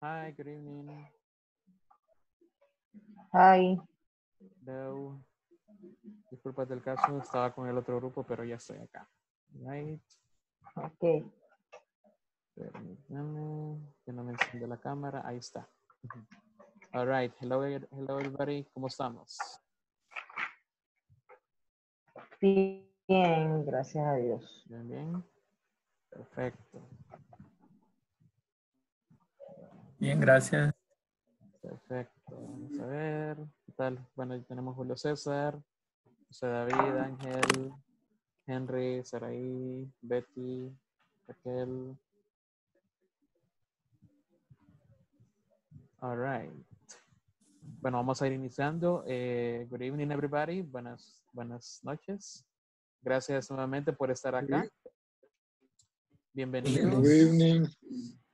Hi, good evening. Hi. Hello. Disculpa del caso, estaba con el otro grupo, pero ya estoy acá. Right. Ok. Permítame, que no me enciende la cámara. Ahí está. All right. Hello, hello everybody. ¿Cómo estamos? Bien, gracias a Dios. Bien, bien. Perfecto. Bien, gracias. Perfecto. Vamos a ver. ¿Qué tal? Bueno, ahí tenemos Julio César, José David, Ángel, Henry, Saraí, Betty, Raquel. All right. Bueno, vamos a ir iniciando. Eh, good evening, everybody. Buenas, buenas noches. Gracias nuevamente por estar acá. Bienvenidos. Good evening.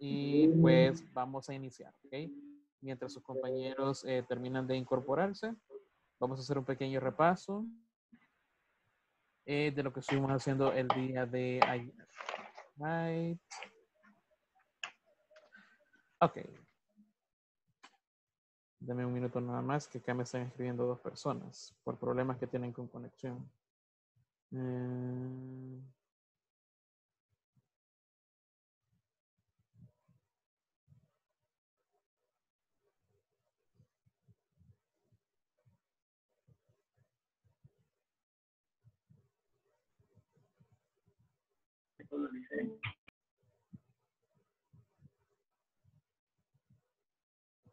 Y pues vamos a iniciar, ¿ok? Mientras sus compañeros eh, terminan de incorporarse, vamos a hacer un pequeño repaso eh, de lo que estuvimos haciendo el día de ayer. Ok. Dame un minuto nada más, que acá me están escribiendo dos personas por problemas que tienen con conexión. Eh,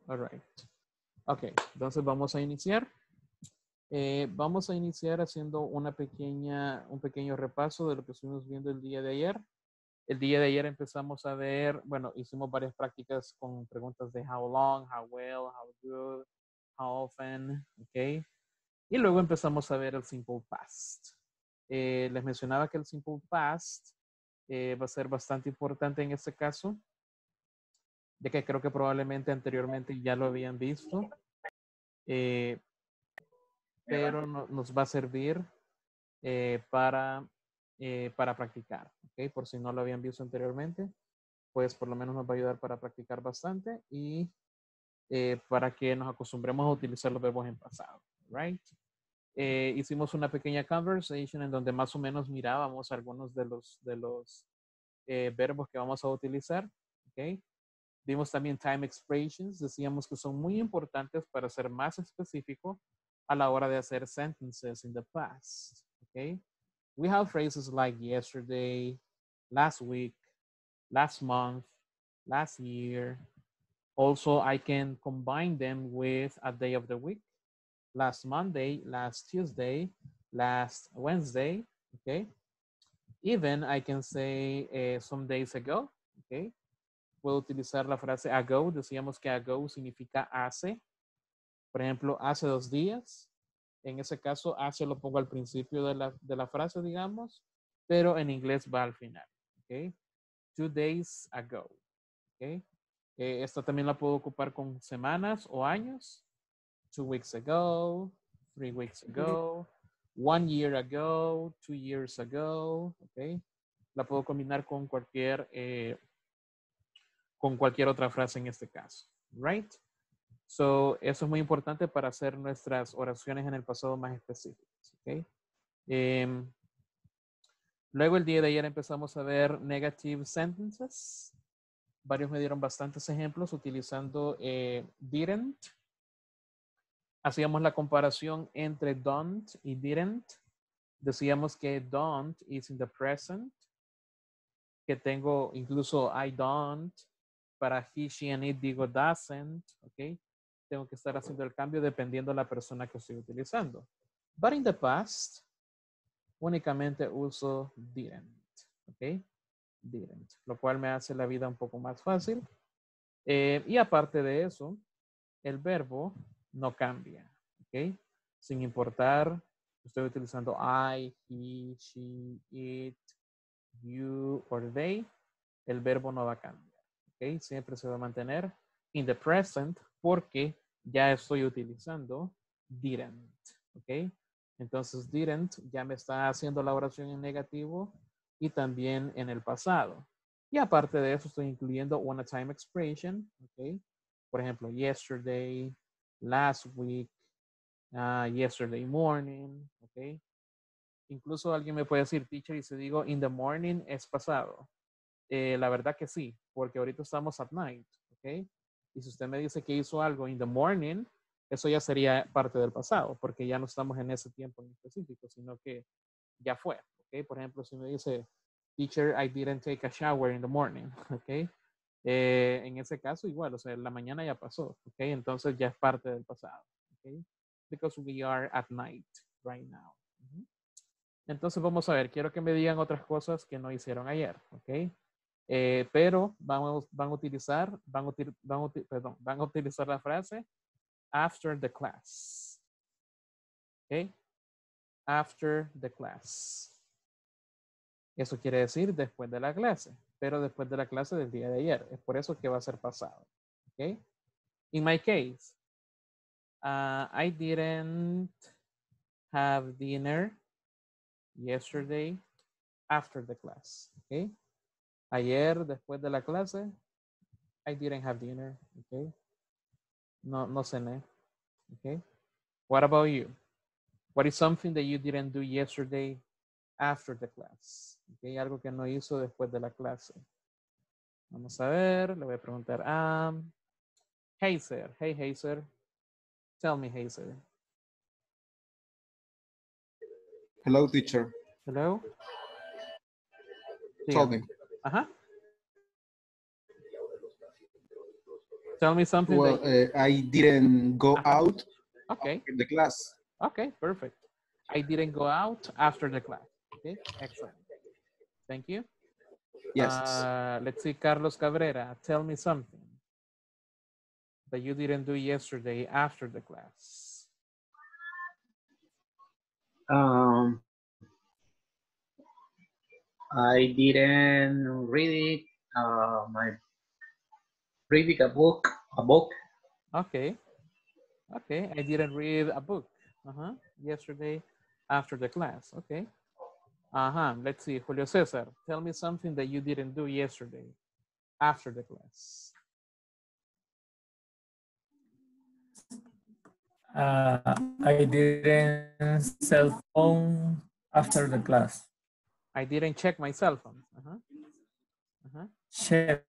All right. Ok, entonces vamos a iniciar. Eh, vamos a iniciar haciendo una pequeña, un pequeño repaso de lo que estuvimos viendo el día de ayer. El día de ayer empezamos a ver, bueno, hicimos varias prácticas con preguntas de how long, how well, how good, how often, ok. Y luego empezamos a ver el simple past. Eh, les mencionaba que el simple past eh, va a ser bastante importante en este caso, de que creo que probablemente anteriormente ya lo habían visto, eh, pero no, nos va a servir eh, para, eh, para practicar, ¿ok? Por si no lo habían visto anteriormente, pues por lo menos nos va a ayudar para practicar bastante y para que nos acostumbremos a utilizar los verbos en pasado, right? Eh, hicimos una pequeña conversation en donde más o menos mirábamos algunos de los, de los eh, verbos que vamos a utilizar, ¿ok? Vimos también time expressions, decíamos que son muy importantes para ser más específico a la hora de hacer sentences in the past, ¿ok? We have phrases like yesterday, last week, last month, last year. Also, I can combine them with a day of the week last Monday, last Tuesday, last Wednesday, okay? Even I can say uh, some days ago, okay? Puedo utilizar la frase ago, decíamos que ago significa hace. Por ejemplo, hace dos días. En ese caso, hace lo pongo al principio de la, de la frase, digamos, pero en inglés va al final, okay? Two days ago, okay? Eh, esta también la puedo ocupar con semanas o años two weeks ago, three weeks ago, one year ago, two years ago, ¿ok? La puedo combinar con cualquier, eh, con cualquier otra frase en este caso, right? So, eso es muy importante para hacer nuestras oraciones en el pasado más específicas, ¿ok? Em, luego el día de ayer empezamos a ver negative sentences. Varios me dieron bastantes ejemplos utilizando eh, didn't, hacíamos la comparación entre don't y didn't. Decíamos que don't is in the present, que tengo incluso I don't, para he, she, and it digo doesn't, ¿ok? Tengo que estar haciendo el cambio dependiendo de la persona que estoy utilizando. But in the past, únicamente uso didn't, ¿ok? Didn't, lo cual me hace la vida un poco más fácil. Eh, y aparte de eso, el verbo no cambia, ¿ok? Sin importar, estoy utilizando I, he, she, it, you or they, el verbo no va a cambiar, ¿ok? Siempre se va a mantener in the present porque ya estoy utilizando didn't, ¿ok? Entonces didn't ya me está haciendo la oración en negativo y también en el pasado. Y aparte de eso, estoy incluyendo una time expression, ¿ok? Por ejemplo, yesterday, last week, uh, yesterday morning, ¿ok? Incluso alguien me puede decir, teacher, y si digo in the morning es pasado. Eh, la verdad que sí, porque ahorita estamos at night, ¿ok? Y si usted me dice que hizo algo in the morning, eso ya sería parte del pasado, porque ya no estamos en ese tiempo en específico, sino que ya fue, ¿ok? Por ejemplo, si me dice, teacher, I didn't take a shower in the morning, ¿ok? Eh, en ese caso, igual, o sea, la mañana ya pasó, ¿ok? Entonces ya es parte del pasado, ¿ok? Because we are at night right now. Entonces vamos a ver, quiero que me digan otras cosas que no hicieron ayer, ¿ok? Eh, pero vamos, van a utilizar, van a, van, perdón, van a utilizar la frase after the class. ¿Ok? After the class. Eso quiere decir después de la clase, pero después de la clase del día de ayer. Es por eso que va a ser pasado. ¿Ok? In my case, uh, I didn't have dinner yesterday after the class. Okay. Ayer, después de la clase, I didn't have dinner. Okay. No, no cené. Okay. What about you? What is something that you didn't do yesterday after the class? Okay. Algo que no hizo después de la clase. Vamos a ver, le voy a preguntar a Hazer. Hey, Hazer. Tell me, Hazer. Hello, teacher. Hello. Tell me. Uh-huh. Tell me something. Well, that... uh, I didn't go out okay. in the class. Okay, perfect. I didn't go out after the class. Okay, excellent. Thank you. Yes. Uh, let's see, Carlos Cabrera, tell me something that you didn't do yesterday after the class. Um, I didn't read it. Uh, my reading a book. A book. Okay. Okay, I didn't read a book uh-huh. yesterday after the class. Okay. Uh-huh. Let's see, Julio Cesar, tell me something that you didn't do yesterday after the class. Uh, I didn't cell phone after the class. I didn't check my cell phone. Uh-huh. Uh-huh. Check.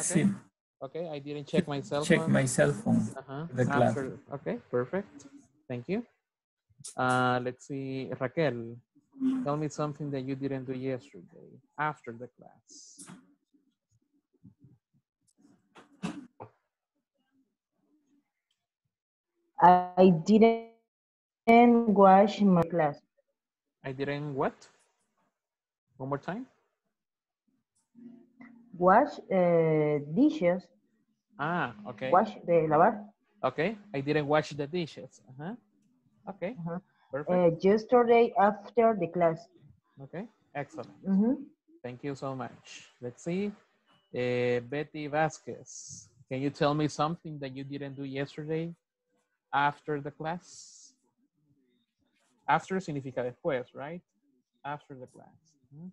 sí, Okay, I didn't check my cell check phone. my cell phone. Uh-huh. the class. After, okay, perfect. Thank you. Uh, let's see, Raquel, tell me something that you didn't do yesterday after the class. I didn't wash my class. I didn't what? One more time. Wash uh, dishes. Ah, okay. Wash the lavar. Okay, I didn't wash the dishes. Uh-huh. Okay, Uh-huh. Perfect. Uh, yesterday after the class. Okay, excellent. Mhm. Thank you so much. Let's see. Eh, Betty Vasquez, can you tell me something that you didn't do yesterday after the class? After significa después, right? After the class. Mhm. Me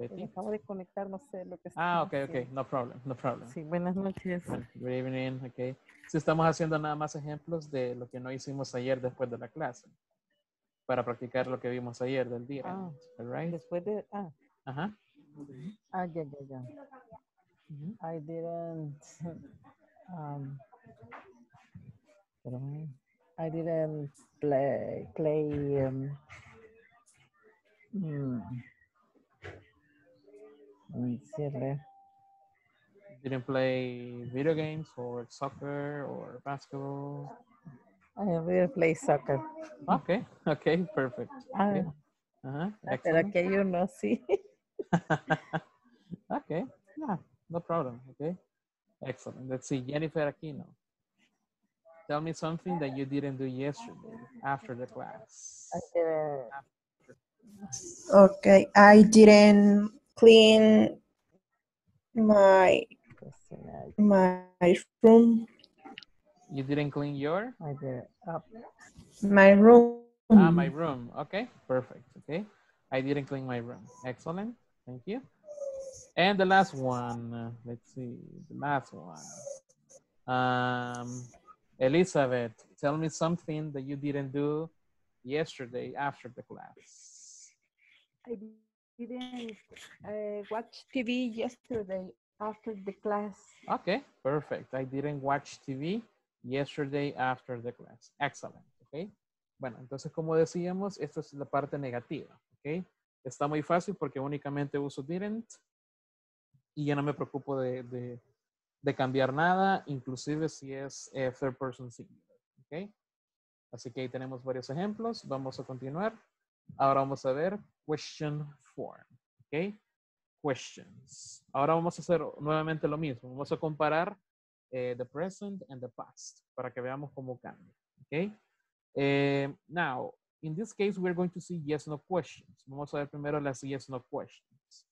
Betty? acabo de conectar, no sé lo que está Ah, ok, ok, no problem, no problem. Sí, buenas noches. Good evening, ok. Si estamos haciendo nada más ejemplos de lo que no hicimos ayer después de la clase. Para practicar lo que vimos ayer del día. Ah. right? Después de, ah, Ajá. ah, ya, ya, ya. I didn't, um. I didn't play, play, um, mm. Didn't play video games or soccer or basketball. I didn't play soccer. Okay, okay, perfect. Ah, Okay. Ajá, pero excellent. que yo no, sí. okay, yeah, no problem. Okay, excellent. Let's see, Jennifer Aquino. Tell me something that you didn't do yesterday after the class. I didn't, Okay, I didn't clean my cocinar. my room You didn't clean your? I didn't, ah, my room Ah, my room. Okay, perfect. Okay. I didn't clean my room. Excellent. Thank you. And the last one. uh, Let's see. The last one. Um, Elizabeth, tell me something that you didn't do yesterday after the class. I didn't uh, watch TV yesterday after the class. Okay, perfect. I didn't watch TV yesterday after the class. Excellent. Okay. Bueno, entonces como decíamos, esta es la parte negativa. Ok. Está muy fácil porque únicamente uso didn't y ya no me preocupo de, de- cambiar nada, inclusive si es eh, third person singular. Ok. Así que ahí tenemos varios ejemplos. Vamos a continuar. Ahora vamos a ver question form. Ok. Questions. Ahora vamos a hacer nuevamente lo mismo. Vamos a comparar eh, the present and the past para que veamos cómo cambia. Okay. Eh, now, in this case, we're going to see yes no questions. Vamos a ver primero las yes no questions.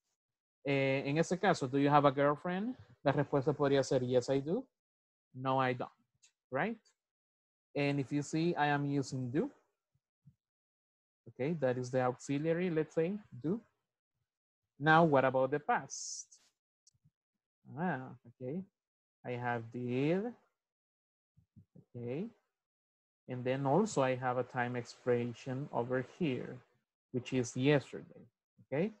Eh, en este caso, do you have a girlfriend? La respuesta podría ser yes I do. No I don't. Right? And if you see I am using do. Okay, that is the auxiliary, let's say, do. Now, what about the past? Ah, okay. I have did. Okay. And then also I have a time expression over here, which is yesterday. Okay.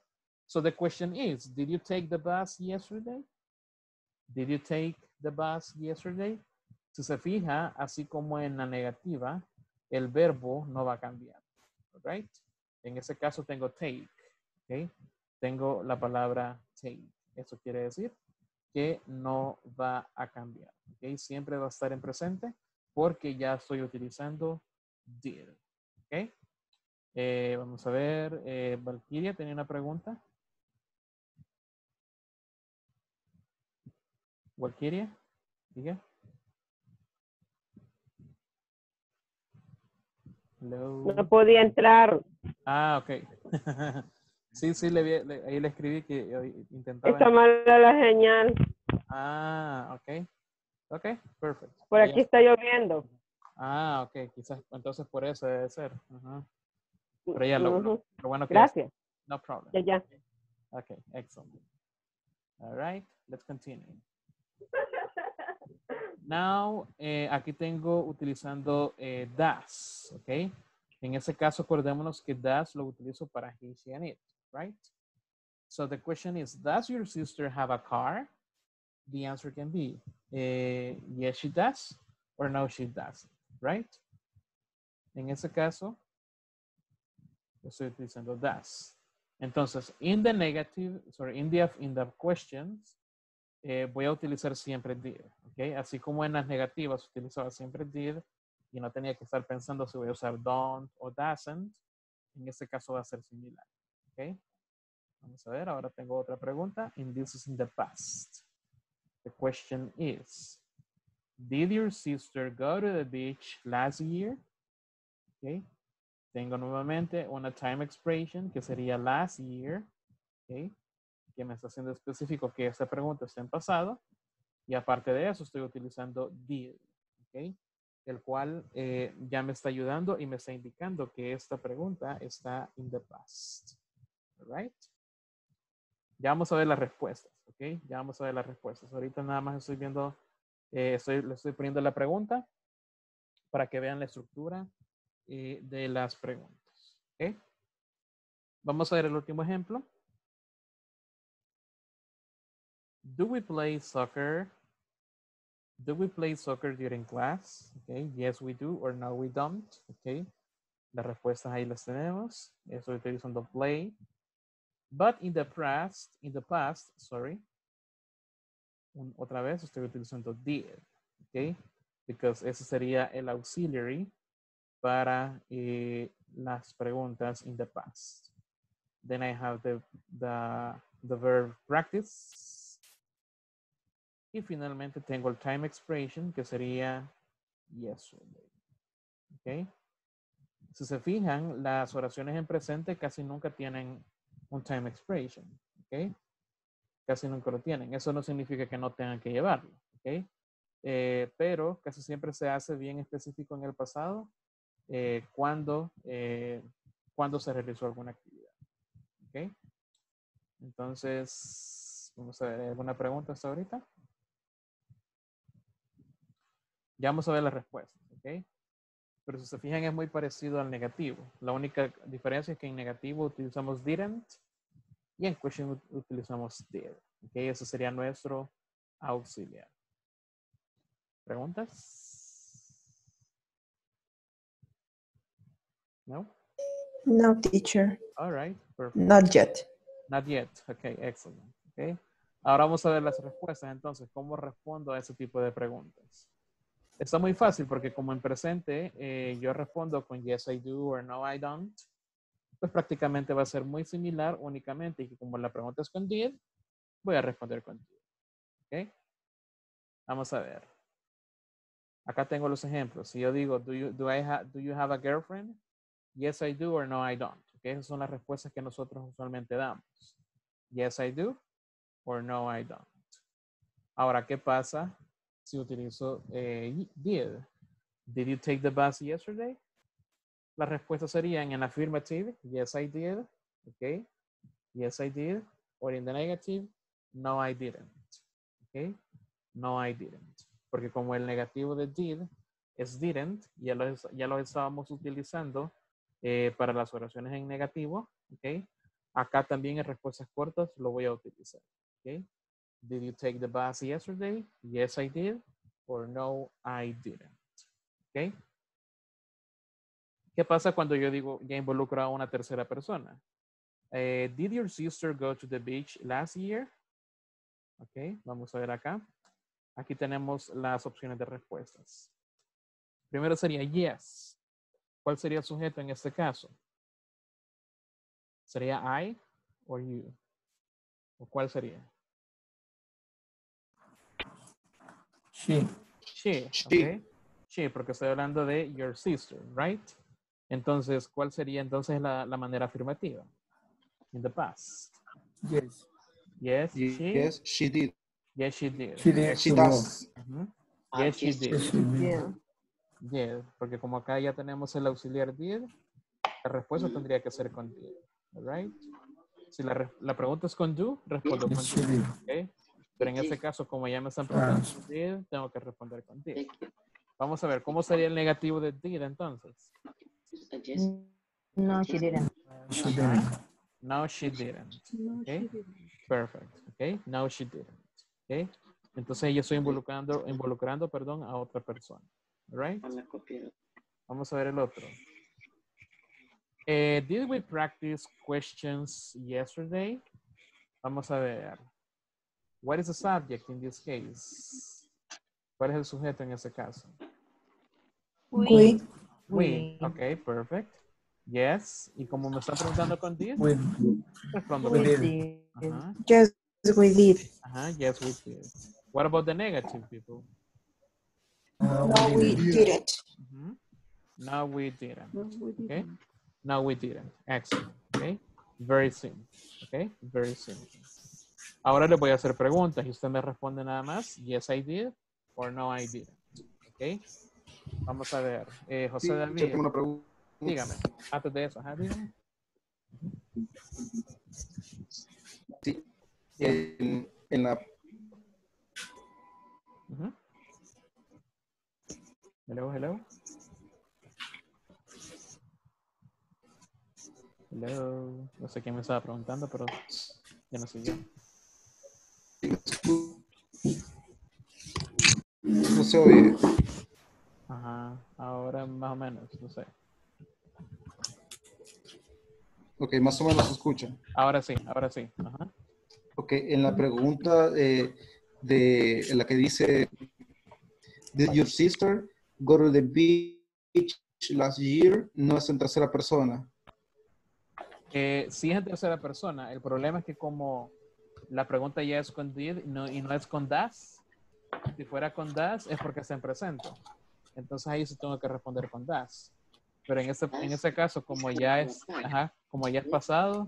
So the question is, did you take the bus yesterday? Did you take the bus yesterday? Si se fija, así como en la negativa, el verbo no va a cambiar. Right? En ese caso tengo take. Okay. Tengo la palabra take. Eso quiere decir que no va a cambiar. ¿ok? Siempre va a estar en presente porque ya estoy utilizando did. Eh, vamos a ver, eh, Valkyria tenía una pregunta. Valkyria, diga. Hello. No podía entrar. Ah, ok. sí, sí, le, vi- le- ahí le escribí que intentaba. Está mala la señal. Ah, ok. Ok, perfecto. Por aquí está lloviendo. Ah, ok, quizás entonces por eso debe ser. Ajá. Pero ya lo, bueno que Gracias. no problem. Ya, ya. Okay, excellent. All right, let's continue. Now, eh, aquí tengo utilizando eh, das, ok. En ese caso, acordémonos que das lo utilizo para he, she, and it, right? So the question is, does your sister have a car? The answer can be, eh, yes, she does, or no, she doesn't, right? En ese caso, estoy utilizando does. Entonces, in the negative, sorry, in the, in the questions, eh, voy a utilizar siempre did, ¿ok? Así como en las negativas utilizaba siempre did y no tenía que estar pensando si voy a usar don't o doesn't, en este caso va a ser similar, ¿ok? Vamos a ver, ahora tengo otra pregunta. And this is in the past. The question is, did your sister go to the beach last year? ¿Ok? Tengo nuevamente una time expression que sería last year, ¿ok? Que me está haciendo específico que esta pregunta está en pasado. Y aparte de eso, estoy utilizando did. El cual eh, ya me está ayudando y me está indicando que esta pregunta está in the past. Right? Ya vamos a ver las respuestas, ¿ok? Ya vamos a ver las respuestas. Ahorita nada más estoy viendo, eh, estoy, le estoy poniendo la pregunta para que vean la estructura eh, de las preguntas. Vamos a ver el último ejemplo. Do we play soccer? Do we play soccer during class? Okay, yes we do or no we don't. Okay, las respuestas ahí las tenemos. Estoy utilizando play. But in the past, in the past, sorry. un- otra vez estoy utilizando did. Okay, because ese sería el auxiliary para eh, las preguntas in the past. Then I have the, the, the verb practice. Y finalmente tengo el time expression que sería yesterday. ¿Ok? Si se fijan, las oraciones en presente casi nunca tienen un time expression. ¿Ok? Casi nunca lo tienen. Eso no significa que no tengan que llevarlo. ¿Ok? Eh, pero casi siempre se hace bien específico en el pasado eh, cuándo, eh, cuándo se realizó alguna actividad. ¿Ok? Entonces, vamos a ver, ¿hay ¿alguna pregunta hasta ahorita? Ya vamos a ver las respuestas, ¿ok? Pero si se fijan es muy parecido al negativo. La única diferencia es que en negativo utilizamos didn't y en question ut- utilizamos did. ¿ok? Ese sería nuestro auxiliar. ¿Preguntas? No? No, teacher. All right, perfect. Not yet. Not yet. Okay, excellent. Okay. Ahora vamos a ver las respuestas. Entonces, ¿cómo respondo a ese tipo de preguntas? Está muy fácil porque como en presente eh, yo respondo con yes I do or no I don't, pues prácticamente va a ser muy similar únicamente y que como la pregunta es con did, voy a responder con did. ¿Ok? Vamos a ver. Acá tengo los ejemplos. Si yo digo, do you, do I do you have a girlfriend? Yes, I do or no, I don't. Okay, esas son las respuestas que nosotros usualmente damos. Yes, I do or no, I don't. Ahora, ¿qué pasa si utilizo did? Did you take the bus yesterday? Las respuestas serían en affirmative, yes, I did. Okay, yes, I did. Or in the negative, no, I didn't. Okay, no, I didn't. Porque como el negativo de did es didn't, ya lo, ya lo estábamos utilizando eh, para las oraciones en negativo, ¿ok? Acá también en respuestas cortas lo voy a utilizar, ¿ok? Did you take the bus yesterday? Yes, I did. Or no, I didn't, ¿ok? ¿Qué pasa cuando yo digo ya involucro a una tercera persona? Eh, did your sister go to the beach last year? Ok, vamos a ver acá. Aquí tenemos las opciones de respuestas. Primero sería yes. ¿Cuál sería el sujeto en este caso? ¿Sería I o you? ¿O cuál sería? She. She, She. ok. She, porque estoy hablando de your sister, right? Entonces, ¿cuál sería entonces la, la manera afirmativa? In the past. Yes. Yes, she. Yes, she did. Yes, she did. She did. She does. Ujú. Yes, she did. Yes, she did. Yeah. Yes, porque como acá ya tenemos el auxiliar did, la respuesta tendría que ser con did. All right? Si la, la pregunta es con do, respondo con Yes, she do. did. Pero en este caso, como ya me están preguntando con did, tengo que responder con did. Vamos a ver, ¿cómo sería el negativo de did entonces? No, she didn't. She didn't. No, she didn't. Okay. Perfect. Okay. No, she didn't. Okay. Entonces yo estoy involucrando, involucrando, perdón, a otra persona. Right? Vamos a ver el otro. Eh, did we practice questions yesterday? Vamos a ver. What is the subject in this case? ¿Cuál es el sujeto en ese caso? We. We. Okay, perfect. Yes. Y como me está preguntando con did, We, respondo we did. did. did. Ajá. Yes, we did. Ajá, yes, we did. What about the negative people? uh, No, we didn't. Mhm. No, we didn't. No, we Okay. didn't. No, we didn't. Excellent. Okay. Very simple. Okay. Very simple. Ahora le voy a hacer preguntas y usted me responde nada más. Yes, I did. Or no, I didn't. Okay. Vamos a ver. Eh, José Sí, yo David, tengo una pregunta. dígame. Antes de eso, ajá, dígame. Sí. En, en la. Hello, hello. Hello. No sé quién me estaba preguntando, pero ya no sé yo. No se oye. Ajá. Ahora más o menos, no sé. Ok, más o menos se escucha. Ahora sí, ahora sí. Ajá. Ok, en la pregunta eh, de en la que dice, Did your sister go to the beach last year? No es en tercera persona. Eh, sí es en tercera persona. El problema es que como la pregunta ya es con did no, y no es con das, si fuera con das es porque está en presente. Entonces ahí sí tengo que responder con das. Pero en ese, en ese caso, como ya es, como ya es pasado,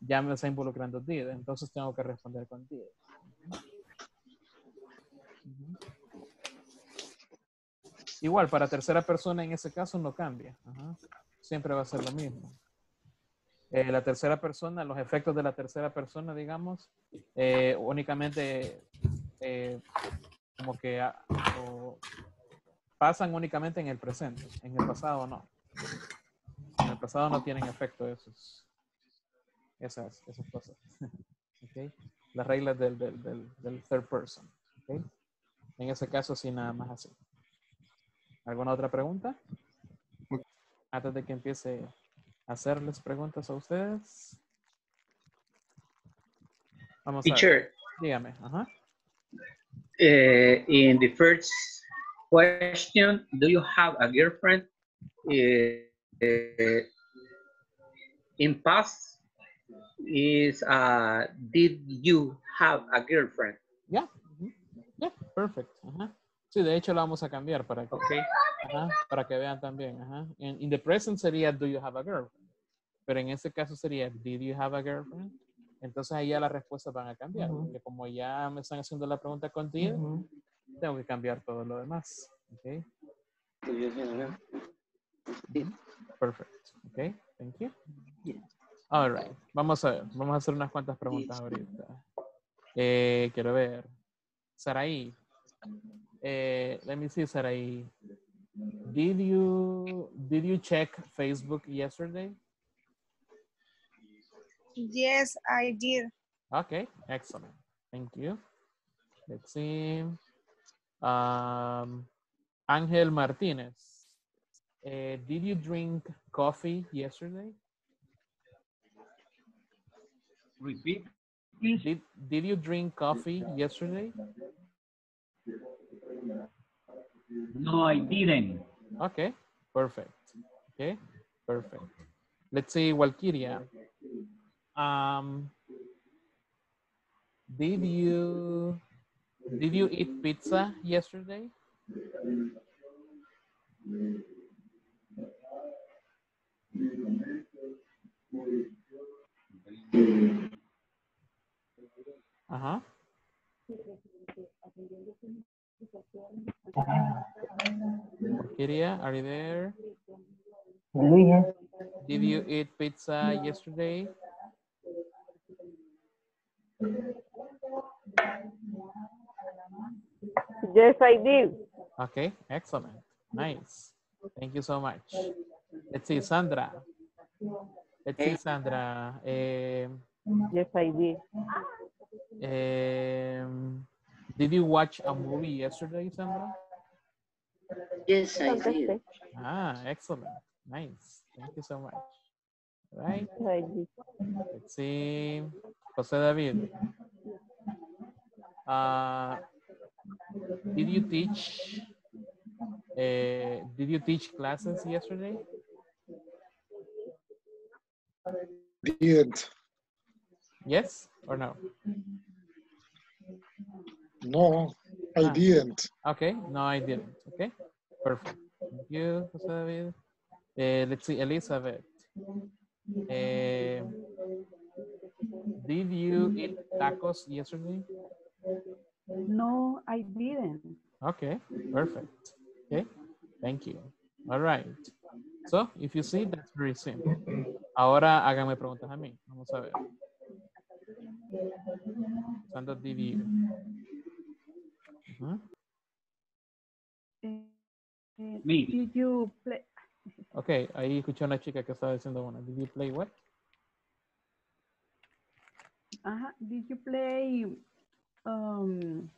ya me está involucrando did. Entonces tengo que responder con did. Igual, para tercera persona en ese caso no cambia. Siempre va a ser lo mismo. Eh, la tercera persona, los efectos de la tercera persona, digamos, eh, únicamente eh, como que ah, o pasan únicamente en el presente. En el pasado no. En el pasado no tienen efecto esos, esas, esas cosas. ¿Ok? Las reglas del, del, del, del third person. ¿Ok? En ese caso sí, nada más así. ¿Alguna otra pregunta? Antes de que empiece hacerles preguntas a ustedes. Vamos a ver. Teacher, Dígame. Ajá. uh, in the first question, do you have a girlfriend? Uh, uh, in past is uh, did you have a girlfriend? Ya. ujú. Ya, perfect. Ajá. Sí, de hecho lo vamos a cambiar para que, Okay. ajá, para que vean también. Ajá. En in the present sería do you have a girlfriend? Pero en este caso sería did you have a girlfriend? Entonces ahí ya las respuestas van a cambiar. Porque como ya me están haciendo la pregunta con did, tengo que cambiar todo lo demás. Okay. Perfect. Okay. Thank you. All right. Vamos a ver. Vamos a hacer unas cuantas preguntas ahorita. Eh, quiero ver. Saraí. Eh, let me see, Saraí. Did you did you check Facebook yesterday? Yes, I did. Okay, excellent. Thank you. Let's see. Um, Angel Martinez. Eh, did you drink coffee yesterday? Repeat. Did, did you drink coffee yesterday? No, I didn't. Okay, perfect. Okay, perfect. Let's see, Walkiria. Um, did you did you eat pizza yesterday? Uh huh. Walkiria, are you there? Luis, Did you eat pizza yesterday? Yes, I did. Okay, excellent. Nice. Thank you so much. Let's see, Sandra. Let's see, Sandra. Um, Yes, I did. um, did you watch a movie yesterday, Sandra? Yes, I did. Ah, excellent. Nice. Thank you so much. Right. Yes, did. Let's see. Jose David. Uh, did you teach? Uh, did you teach classes yesterday? Did. Yes or no? No, I Ah. didn't. Okay. No, I didn't. Okay. Perfect. Thank you, Jose David. Uh, let's see, Elizabeth. Uh, did you eat tacos yesterday? No, I didn't. Okay, perfect. Okay, thank you. All right. So, if you see, that's very simple. Ahora háganme preguntas a mí. Vamos a ver. Sandra, did you? Ujú. Eh, Me. Did you play? Ok, ahí escuché a una chica que estaba diciendo una. Did you play what? Uh-huh. Did you play um,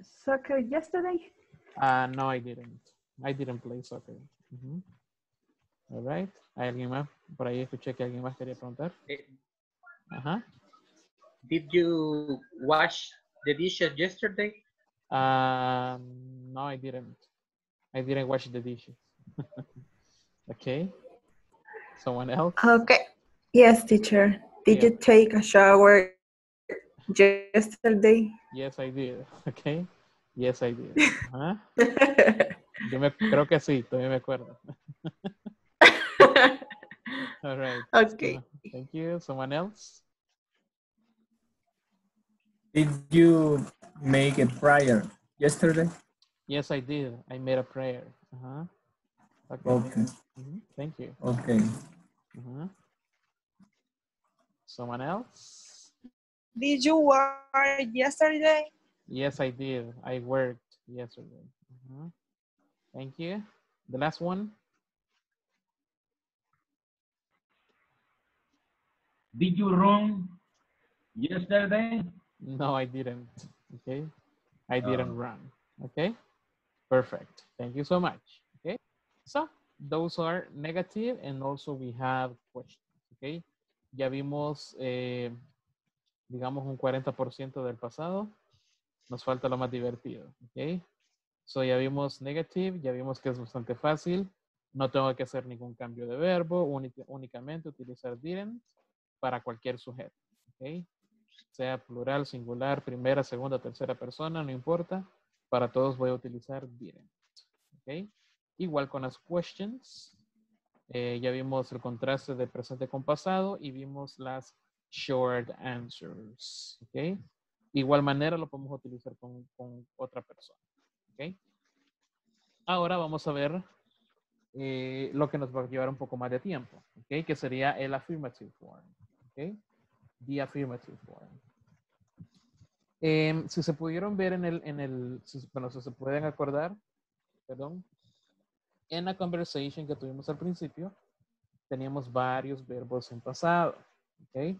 soccer yesterday? Ah, no, I didn't. I didn't play soccer. Ujú. All right. ¿Hay alguien más? Por ahí escuché que alguien más quería preguntar. Eh, Ajá. Did you wash the dishes yesterday? Um, no, I didn't. I didn't wash the dishes. okay. Someone else? Okay. Yes, teacher. Did Yeah. you take a shower yesterday? Yes, I did. Okay. Yes, I did. Ajá. Yo me, creo que sí, todavía me acuerdo. All right. Okay. So, thank you. Someone else? Did you make a prayer yesterday? Yes, I did. I made a prayer. Uh-huh. Okay. Okay. Mhm, Thank you. Okay. Uh-huh. Someone else? Did you work yesterday? Yes, I did. I worked yesterday. Uh-huh. Thank you. The last one? Did you run yesterday? No, I didn't. Okay. I didn't Oh. run. Okay. Perfect. Thank you so much. Okay. So those are negative and also we have questions. Okay. Ya vimos, eh, digamos, un 40% del pasado. Nos falta lo más divertido. Ok. So ya vimos negative, ya vimos que es bastante fácil. No tengo que hacer ningún cambio de verbo, única- únicamente utilizar didn't para cualquier sujeto. Ok. Sea plural, singular, primera, segunda, tercera persona, no importa. Para todos voy a utilizar didn't. Ok. Igual con las questions. Eh, ya vimos el contraste de presente con pasado y vimos las short answers. ¿ok? Igual manera lo podemos utilizar con, otra persona. ¿ok? Ahora vamos a ver eh, lo que nos va a llevar un poco más de tiempo, ¿ok? que sería el affirmative form. ¿ok? The affirmative form. Em, si se pudieron ver en el, en el, si- bueno, si se pueden acordar, perdón, en la conversation que tuvimos al principio, teníamos varios verbos en pasado. ¿ok?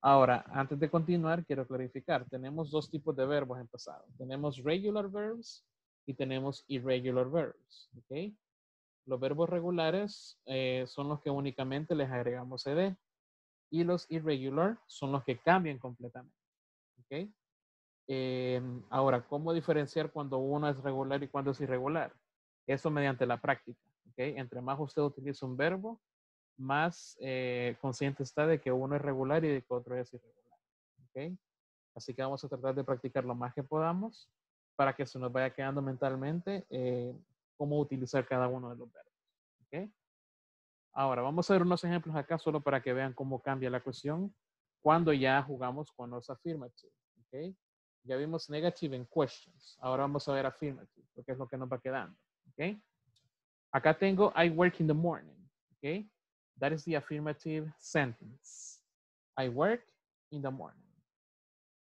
Ahora, antes de continuar, quiero clarificar. Tenemos dos tipos de verbos en pasado. Tenemos regular verbs y tenemos irregular verbs. ¿ok? Los verbos regulares eh, son los que únicamente les agregamos ed y los irregular son los que cambian completamente. ¿ok? Em, ahora, ¿cómo diferenciar cuando uno es regular y cuando es irregular? Eso mediante la práctica. ¿ok? Entre más usted utiliza un verbo, más eh, consciente está de que uno es regular y de que otro es irregular. ¿ok? Así que vamos a tratar de practicar lo más que podamos para que se nos vaya quedando mentalmente eh, cómo utilizar cada uno de los verbos. ¿ok? Ahora, vamos a ver unos ejemplos acá solo para que vean cómo cambia la cuestión cuando ya jugamos con los affirmative. ¿ok? Ya vimos negative en questions. Ahora vamos a ver affirmative, porque es lo que nos va quedando. ¿ok? Acá tengo I work in the morning. ¿ok? That is the affirmative sentence. I work in the morning.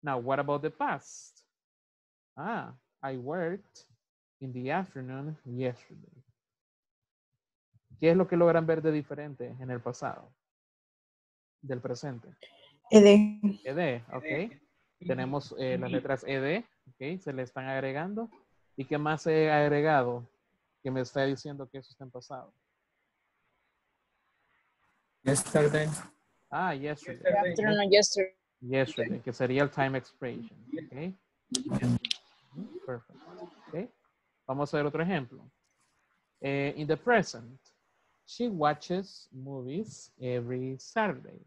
Now, what about the past? Ah, I worked in the afternoon yesterday. ¿Qué es lo que logran ver de diferente en el pasado? Del presente. Ed. ED, ok. Tenemos eh, las letras ED, ok, se le están agregando. ¿Y qué más he agregado que me está diciendo que eso está en pasado? Yesterday. Ah, yesterday. Yesterday. Yesterday, que sería el time expression. Okay. Perfect. Okay. Vamos a ver otro ejemplo. Eh, in the present, she watches movies every Saturday.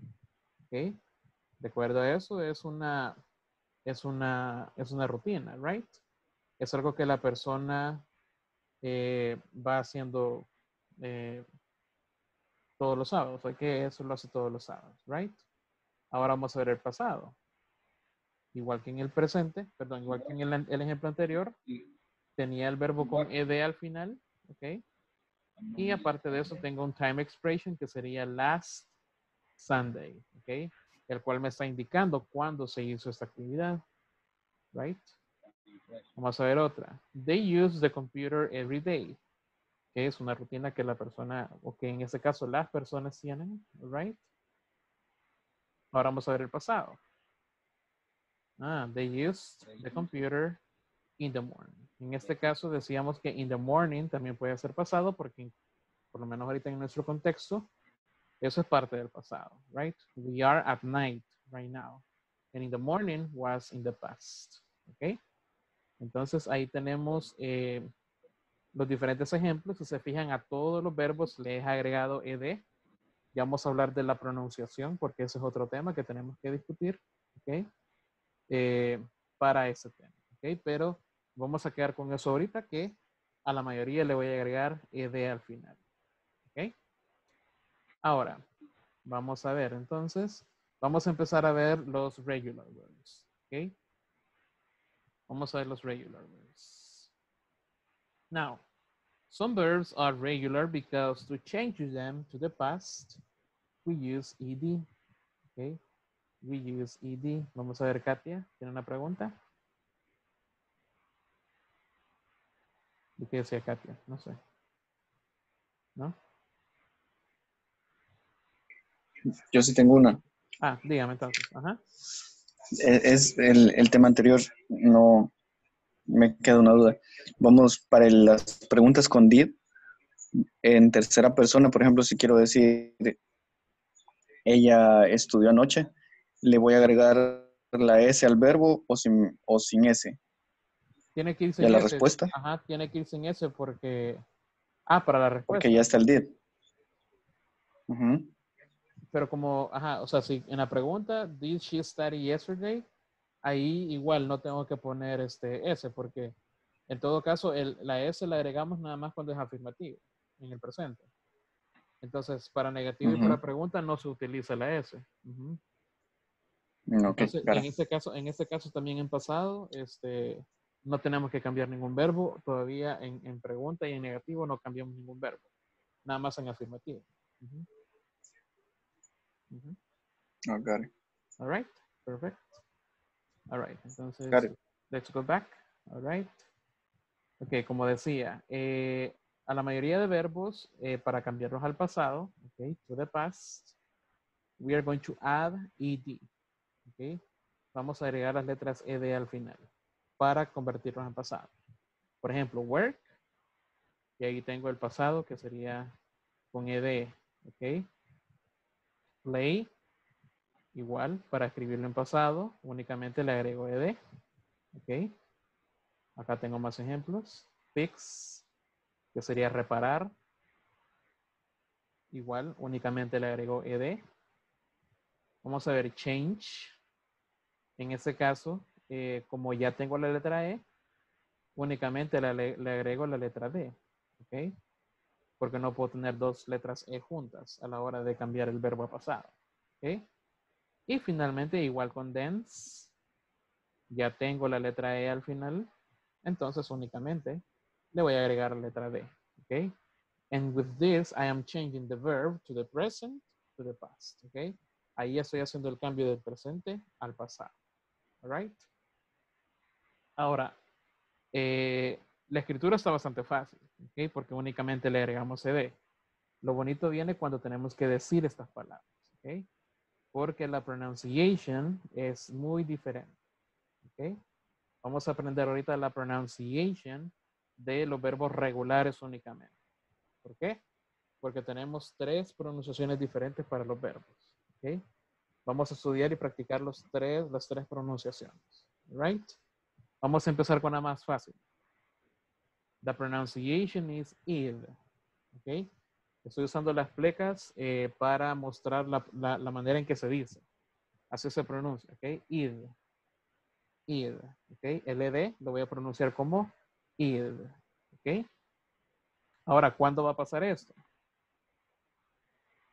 Okay. De acuerdo a eso, es una, es una, es una rutina, right? Es algo que la persona eh, va haciendo eh, todos los sábados. Hay que eso lo hace todos los sábados, right? Ahora vamos a ver el pasado. Igual que en el presente, perdón, igual que en el, el ejemplo anterior, tenía el verbo con ed al final, ¿ok? Y aparte de eso, tengo un time expression que sería last Sunday, ¿ok? El cual me está indicando cuándo se hizo esta actividad, right? Vamos a ver otra. They use the computer every day. Es una rutina que la persona, o que en este caso las personas tienen, right? Ahora vamos a ver el pasado. Ah, they used the computer in the morning. En este caso decíamos que in the morning también puede ser pasado porque por lo menos ahorita en nuestro contexto eso es parte del pasado, right? We are at night right now. And in the morning was in the past. ¿Ok? Entonces ahí tenemos eh, los diferentes ejemplos. Si se fijan a todos los verbos les he agregado ed. Ya vamos a hablar de la pronunciación porque ese es otro tema que tenemos que discutir. ¿Ok? Eh, para ese tema. Pero vamos a quedar con eso ahorita que a la mayoría le voy a agregar ed al final. ¿Ok? Ahora, vamos a ver entonces. Vamos a empezar a ver los regular verbs. ¿Ok? Vamos a ver los regular verbs. Now, some verbs are regular because to change them to the past, we use ed. Okay, we use ed. Vamos a ver, Katia, ¿tiene una pregunta? ¿De qué decía Katia? No sé. ¿No? Yo sí tengo una. Ah, dígame entonces. Ajá. E- Es el, el tema anterior, no me queda una duda. Vamos para el- las preguntas con did. En tercera persona, por ejemplo, si quiero decir ella estudió anoche, le voy a agregar la S al verbo o sin, o sin S. Tiene que irse ¿Y en la ese. respuesta? Ajá, tiene que irse en ese porque. Ah, para la respuesta. Porque ya está el did. Ujú. Pero como, ajá, o sea, si en la pregunta, did she study yesterday? Ahí igual no tengo que poner este S porque en todo caso el, la S la agregamos nada más cuando es afirmativo, en el presente. Entonces, para negativo y para pregunta no se utiliza la S. Ok, Entonces, claro. en este caso, en este caso también en pasado, este, no tenemos que cambiar ningún verbo. Todavía en, en pregunta y en negativo no cambiamos ningún verbo. Nada más en afirmativo. Ujú. Oh, got it. All right, perfect. All right, entonces, Got it. let's go back. All right. Ok, como decía, eh, a la mayoría de verbos, eh, para cambiarlos al pasado, ok, to the past, we are going to add ed. Ok, vamos a agregar las letras ed al final para convertirlos en pasado. Por ejemplo, work, y ahí tengo el pasado que sería con ed. Ok, play, igual, para escribirlo en pasado, únicamente le agrego ed. Ok. Acá tengo más ejemplos. Fix, que sería reparar. Igual, únicamente le agrego ed. Vamos a ver change. En ese caso, eh, como ya tengo la letra E, únicamente le, agrego la letra D. ¿Ok? Porque no puedo tener dos letras E juntas a la hora de cambiar el verbo pasado. ¿Ok? Y finalmente, igual con dance, ya tengo la letra E al final, entonces únicamente le voy a agregar la letra D. ¿Ok? And with this, I am changing the verb to the present to the past. ¿Ok? Ahí estoy haciendo el cambio del presente al pasado. All right? Ahora, eh, la escritura está bastante fácil, ¿ok? Porque únicamente le agregamos ed. Lo bonito viene cuando tenemos que decir estas palabras, ¿ok? Porque la pronunciation es muy diferente, ¿ok? Vamos a aprender ahorita la pronunciation de los verbos regulares únicamente. ¿Por qué? Porque tenemos tres pronunciaciones diferentes para los verbos. Vamos a estudiar y practicar los tres, las tres pronunciaciones, right? Vamos a empezar con la más fácil. The pronunciation is id. ¿Ok? Estoy usando las plecas eh, para mostrar la, la- la manera en que se dice. Así se pronuncia. ¿Ok? Id. Id. ¿Ok? El ed lo voy a pronunciar como id. ¿Ok? Ahora, ¿cuándo va a pasar esto?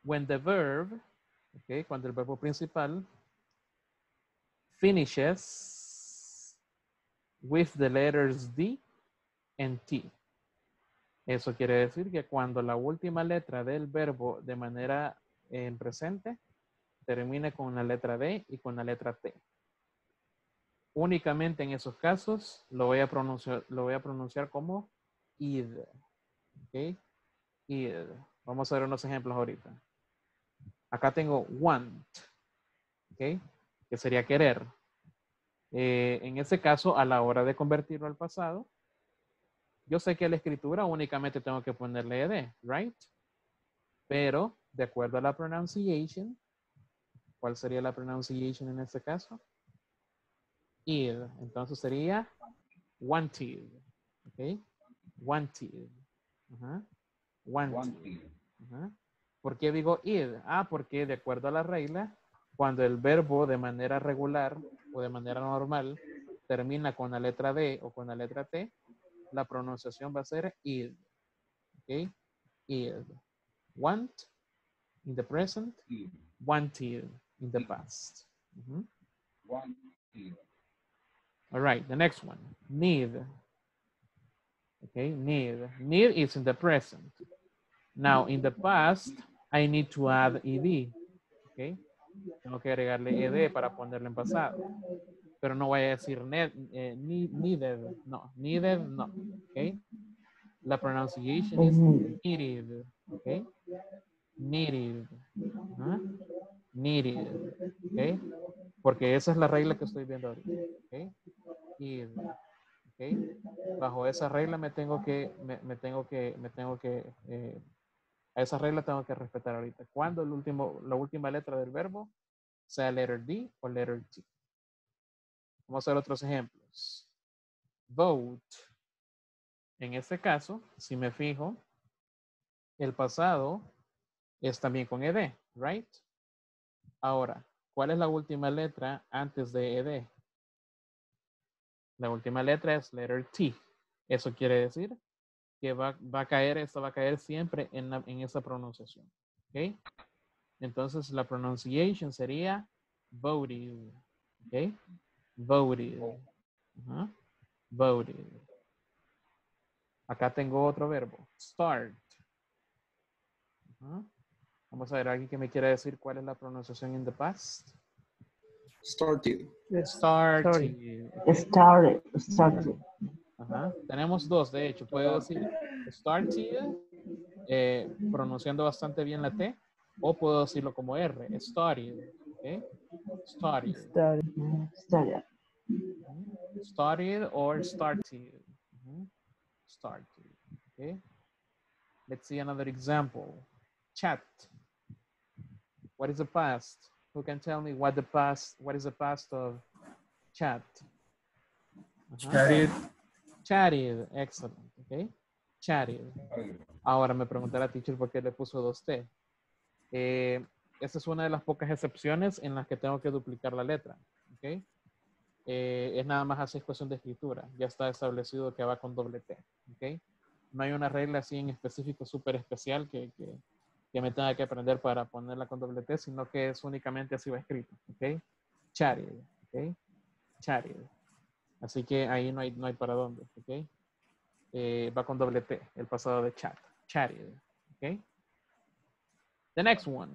When the verb, ¿ok? Cuando el verbo principal finishes with the letters D and T. Eso quiere decir que cuando la última letra del verbo de manera eh, en presente termine con la letra D y con la letra T. Únicamente en esos casos lo voy a pronunciar, lo voy a pronunciar como id. ¿Ok? Id. Vamos a ver unos ejemplos ahorita. Acá tengo want. ¿Ok? Que sería querer. Eh, en ese caso, a la hora de convertirlo al pasado, yo sé que la escritura únicamente tengo que ponerle ed, right? Pero, de acuerdo a la pronunciation, ¿cuál sería la pronunciation en este caso? Id. Entonces sería wanted. ¿Ok? Wanted. Ajá. Wanted. Ajá. ¿Por qué digo id? Ah, porque de acuerdo a la regla, cuando el verbo de manera regular o de manera normal termina con la letra D o con la letra T, la pronunciación va a ser id. ¿Ok? Id. Want in the present, wanted in the past. All right, the next one. Need. Okay, need. Need is in the present. Now, in the past, I need to add ed. Okay. Tengo que agregarle ed para ponerlo en pasado. Pero no voy a decir eh, ne- needed. No, needed, no. Okay. La pronunciation is needed. Okay. Needed. Needed. Porque esa es la regla que estoy viendo ahorita. Okay. Id. Okay. Bajo esa regla me tengo que, me, me tengo que, me tengo que, eh, a esa regla tengo que respetar ahorita. Cuando el último, la última letra del verbo sea letter D o letter T. Vamos a ver otros ejemplos. Vote. En este caso, si me fijo, el pasado es también con ed, right? Ahora, ¿cuál es la última letra antes de ed? La última letra es letter T. Eso quiere decir que va, va a caer, esto va a caer siempre en, la- en esa pronunciación. ¿Ok? Entonces la pronunciation sería voted. ¿Ok? Voted. Voted. Acá tengo otro verbo. Start. Vamos a ver, alguien que me quiera decir cuál es la pronunciación in the past. Started. Started. ok. Started. Started. Ajá. Tenemos dos, de hecho. Puedo decir started, eh, pronunciando bastante bien la T, o puedo decirlo como R, started. ¿ok? Started. Started. Started. Or started. Started. Okay. Let's see another example. Chat. What is the past? Who can tell me what the past, what is the past of chat? Chatted. Chatted, excellent, ok. Chatted. Ahora me preguntará teacher por qué le puso dos T. Eh, esta es una de las pocas excepciones en las que tengo que duplicar la letra, ok. Eh, es nada más así, es cuestión de escritura. Ya está establecido que va con doble T, ok. No hay una regla así en específico súper especial que, que, que me tenga que aprender para ponerla con doble T, sino que es únicamente así va escrito, ok. Chatted, ok. Chatted. Así que ahí no hay, no hay para dónde, ¿ok? Eh, va con doble T, el pasado de chat. Chatted, ¿ok? The next one.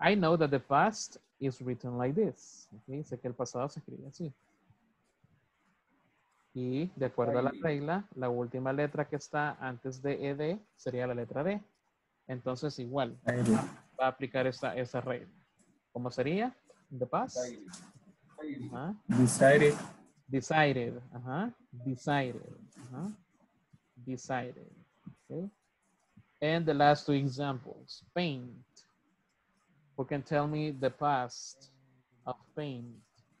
I know that the past is written like this. ¿ok? Sé que el pasado se escribe así. Y de acuerdo a la regla, la última letra que está antes de ed sería la letra D. Entonces igual, va a aplicar esa, esa regla. ¿Cómo sería? In the past. Ajá. Decided. Decided. uh -huh, Decided. uh -huh, Decided. Okay. And the last two examples. Paint. Who can tell me the past of paint?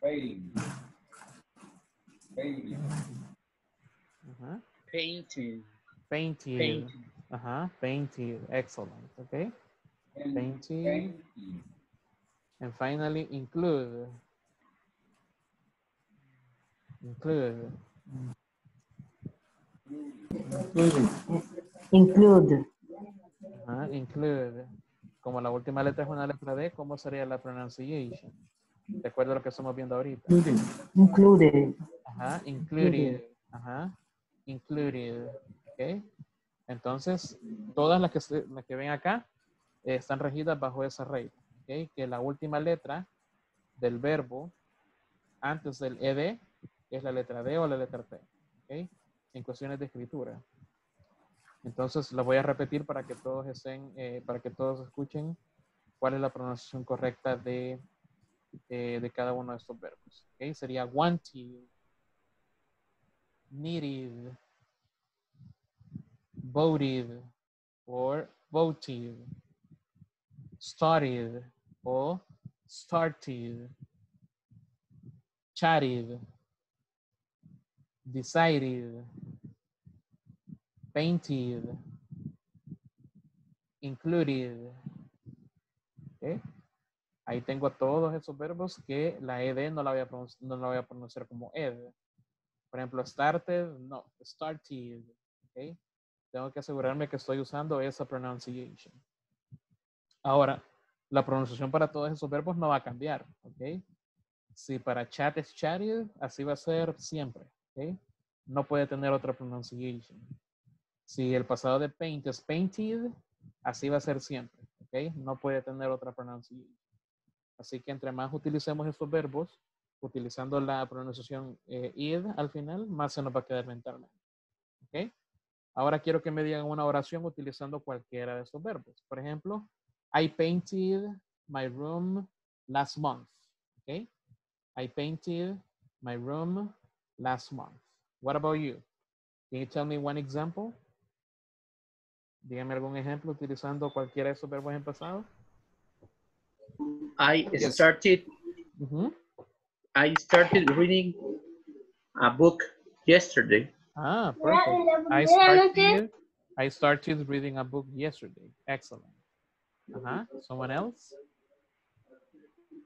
Fading. Fading. Ajá. Painting. Painted. Painted. Ajá. Painted. Excellent. Okay. Painted. painting. And finally, include. Include. Include. Ajá, include. Como la última letra es una letra D, ¿cómo sería la pronunciation? De acuerdo a lo que estamos viendo ahorita. Included. Ajá, included. Ajá, included. ¿Ok? Entonces, todas las que, se- las que ven acá eh, están regidas bajo esa regla. ¿Ok? Que la última letra del verbo antes del ed es la letra D o la letra T. ¿Ok? En cuestiones de escritura. Entonces, la voy a repetir para que todos estén, eh, para que todos escuchen cuál es la pronunciación correcta de, eh, de cada uno de estos verbos. ¿ok? Sería wanted, needed, voted, or voted, started, or started, chatted, decided, painted, included. ¿ok? Ahí tengo todos esos verbos que la ed no la voy a, no la voy a pronunciar como ed. Por ejemplo, started, no, started. ¿ok? Tengo que asegurarme que estoy usando esa pronunciation. Ahora, la pronunciación para todos esos verbos no va a cambiar. ¿ok? Si para chat es chatted, así va a ser siempre. ¿Ok? no puede tener otra pronunciation. Si el pasado de paint es painted, así va a ser siempre, ¿ok? No puede tener otra pronunciation. Así que entre más utilicemos estos verbos, utilizando la pronunciación eh, id al final, más se nos va a quedar mentalmente. ¿Ok? Ahora quiero que me digan una oración utilizando cualquiera de estos verbos. Por ejemplo, I painted my room last month. ¿Ok? I painted my room last month. What about you? Can you tell me one example? Dígame algún ejemplo utilizando cualquiera de esos verbos en pasado. I started I started reading a book yesterday. Ah, perfect. I started, I started reading a book yesterday. Excellent. Uh-huh. Someone else?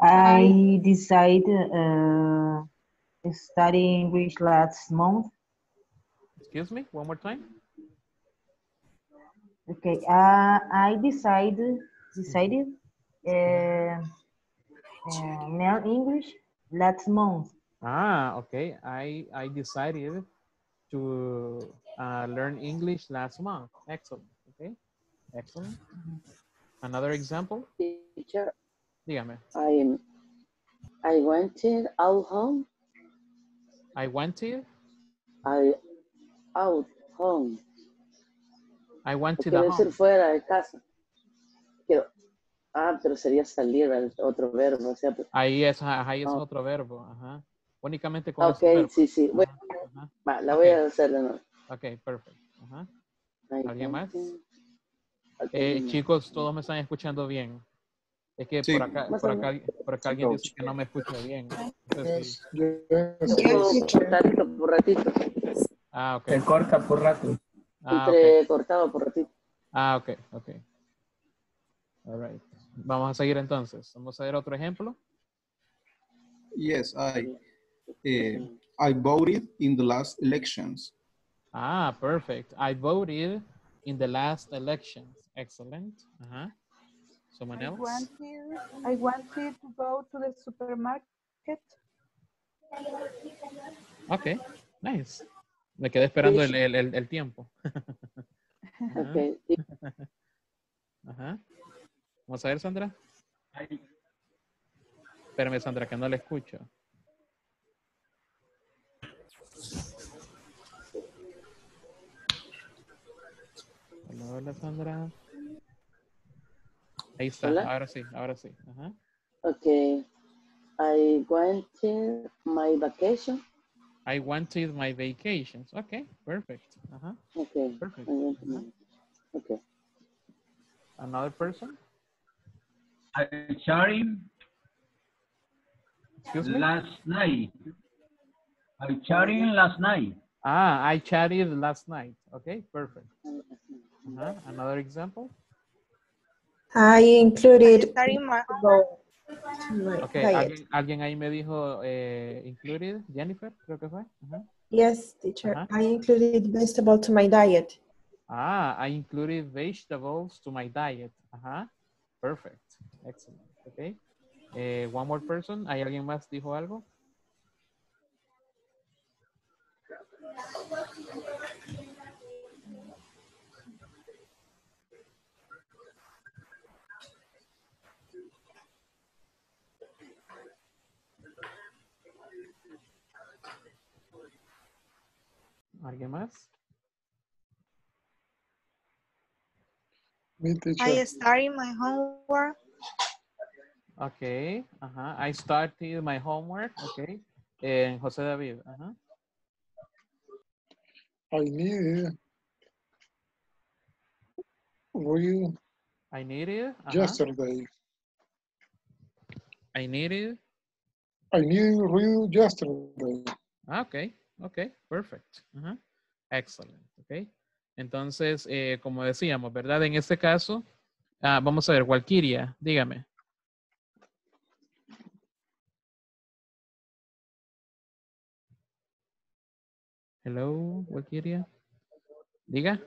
I decided uh, study English last month. Excuse me, one more time. Okay, uh, I decided decided uh, uh, learn English last month. Ah, okay. I I decided to uh, learn English last month. Excellent. Okay. Excellent. Another example? Teacher, Dígame. I I went out home. I went to, I out home. I went to Quiero decir home. fuera de casa. Quiero. Ah, pero sería salir el otro verbo. O sea, pues- Ahí es, ahí es otro verbo. Ajá. Únicamente con Ah, ok, verbo. sí, sí. Bueno, Ajá. va, la voy a hacer de nuevo. Ok, perfecto. Ajá. ¿Alguien más? Eh, chicos, todos me están escuchando bien. Es que Sí. por acá, por acá, por acá alguien dice que no me escucha bien. Por ratito, por ratito. Ah, ok. Se corta por rato. Ah, ok. Entre cortado por ratito. Ah, ok, ok. All right. Vamos a seguir entonces. Vamos a ver otro ejemplo. Yes, I, eh, I voted in the last elections. Ah, perfect. I voted in the last elections. Excellent. Ajá. Someone I else? wanted, I wanted to go to the supermarket. Ok, nice. Me quedé esperando el, el- el- el tiempo. Ajá. Ok, sí. Ajá. Vamos a ver, Sandra. Espérame, Sandra, que no le escucho. Hola, hola, Sandra. Ahí está, Hola. ahora sí, ahora sí. Ajá. Ok. I went to my vacation. I wanted my vacations. Ok, perfect. Ajá. Ok. Perfect. I went my- Ok. Another person? I chatting Excuse last night. I chatting last night. Ah, I chatted last night. Okay, perfect. Uh-huh. Another example? I included Starting to my Okay, diet. ¿alguien, alguien ahí me dijo eh, included, Jennifer, creo que fue. Ajá. Yes, teacher. Uh-huh. I included vegetable to my diet. Ah, I included vegetables to my diet. Ajá. Perfect. Excellent. Okay. Eh, one more person. ¿Hay alguien más dijo algo? ¿Alguien más? I started my homework. Okay. Ajá. I started my homework. Okay. Eh, José David. Ajá. I needed read I needed. Ajá. yesterday. I needed. I needed read yesterday. Ah, ok, perfect. Ajá. Excellent, ok. Entonces, eh, como decíamos, ¿verdad? En este caso, ah, vamos a ver, Walkiria, dígame. Hello, Walkiria. Diga.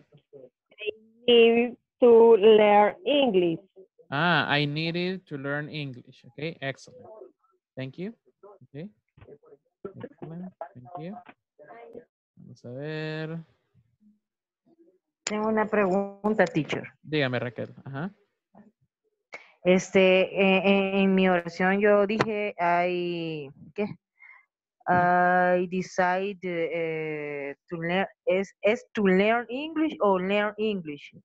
Need to learn English. Ah, I needed to learn English. Okay, excellent. Thank you. Okay. Excellent. Thank you. Vamos a ver. Tengo una pregunta, teacher. Dígame, Raquel. Ajá. Este, en, en- en mi oración yo dije, I, ¿qué? I decide eh, to learn, ¿es, ¿es to learn English o learn English?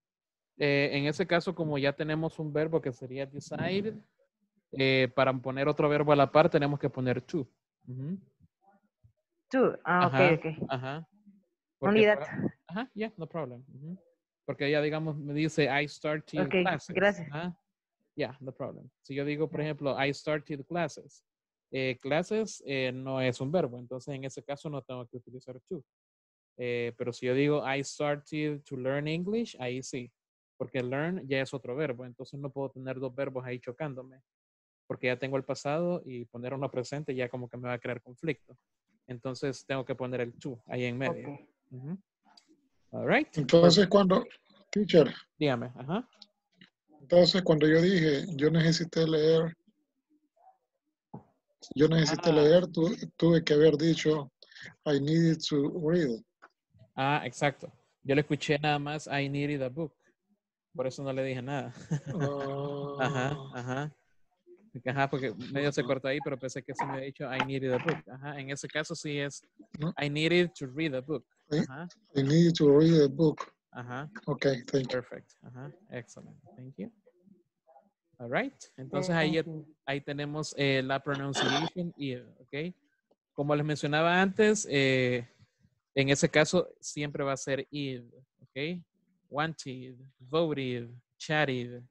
Eh, en ese caso, como ya tenemos un verbo que sería decide, eh, para poner otro verbo a la par tenemos que poner to. To, ah, Ajá, ok, ok. Ajá. Para- Ajá, yeah, no problem. Ujú. Porque ella, digamos, me dice, I started Ok, classes. gracias. Ajá. Yeah, no problem. Si yo digo, por ejemplo, I started classes. Eh, classes eh, no es un verbo, entonces en ese caso no tengo que utilizar to. Eh, pero si yo digo, I started to learn English, ahí sí. Porque learn ya es otro verbo, entonces no puedo tener dos verbos ahí chocándome. Porque ya tengo el pasado y poner uno presente ya como que me va a crear conflicto. Entonces tengo que poner el to ahí en medio. Ujú. All right. Entonces, cuando, teacher, Dígame, ajá. entonces cuando yo dije, yo necesité leer, yo necesité Ah. leer, tu- tuve que haber dicho, I needed to read. Ah, exacto. Yo le escuché nada más I needed a book. Por eso no le dije nada. Ajá, ajá. Porque, Ajá, porque medio se cortó ahí, pero pensé que sí me había dicho I needed a book. Ajá, en ese caso sí es No. I needed to read a book. I, Ajá, I needed to read a book. ajá. Okay, thank you. Perfect. Ajá, excellent. Thank you. All right. Entonces ahí, ahí tenemos eh, la pronunciation y, ok. Como les mencionaba antes, eh, en ese caso siempre va a ser id, ok. Wanted, voted, chatted,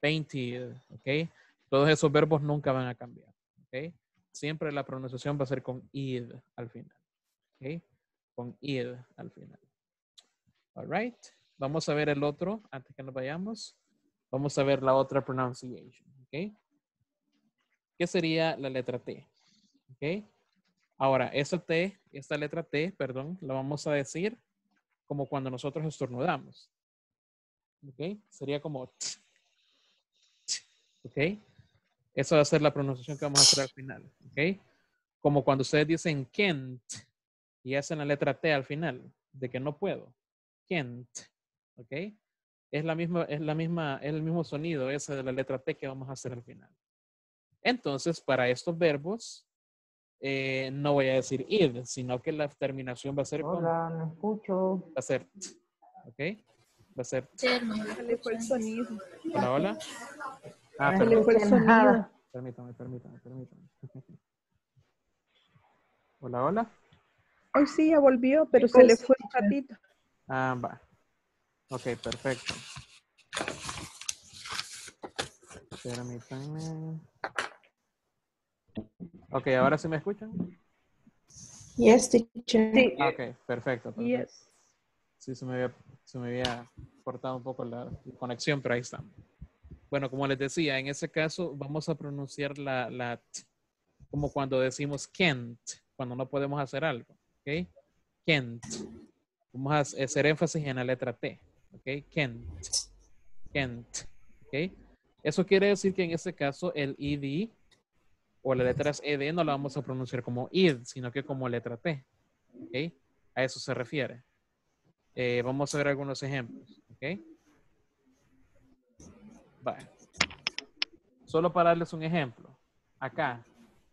painted, ok. Todos esos verbos nunca van a cambiar, ok. Siempre la pronunciación va a ser con id al final, ok. Con id al final. All right. Vamos a ver el otro antes que nos vayamos. Vamos a ver la otra pronunciation. ¿Ok? ¿Qué sería la letra T? ¿Ok? Ahora, esa T, esta letra T, perdón, la vamos a decir como cuando nosotros estornudamos. ¿Ok? Sería como t, t, ¿Ok? Esa va a ser la pronunciación que vamos a hacer al final. ¿Ok? Como cuando ustedes dicen Kent y hacen la letra T al final, de que no puedo. Kent. ¿Ok? Es la misma, es la misma, es el mismo sonido ese de la letra T que vamos a hacer al final. Entonces, para estos verbos, eh, no voy a decir id, sino que la terminación va a ser con, va Hola, no escucho. a ser t, ¿ok? Va a ser. Hola, hola. Ah, Se le fue el perdón. sonido. Permítame, permítame, permítame. Hola, hola. Hoy sí ya volvió, pero se le fue un ratito. Ah, va. Ok, perfecto. Permítanme. Ok, ¿ahora sí me escuchan? Yes, teacher. Ah, Ok, perfecto. perfecto. Yes. Sí, se me había, se me había cortado un poco la, la conexión, pero ahí está. Bueno, como les decía, en ese caso vamos a pronunciar la, la T como cuando decimos Kent, cuando no podemos hacer algo. ¿Ok? Kent. Vamos a hacer énfasis en la letra T. ¿Ok? Kent. Kent. ¿Ok? Eso quiere decir que en ese caso el id o la letra ed no la vamos a pronunciar como id, sino que como letra T. ¿Ok? A eso se refiere. Eh, vamos a ver algunos ejemplos. ¿Ok? Vale. Solo para darles un ejemplo. Acá,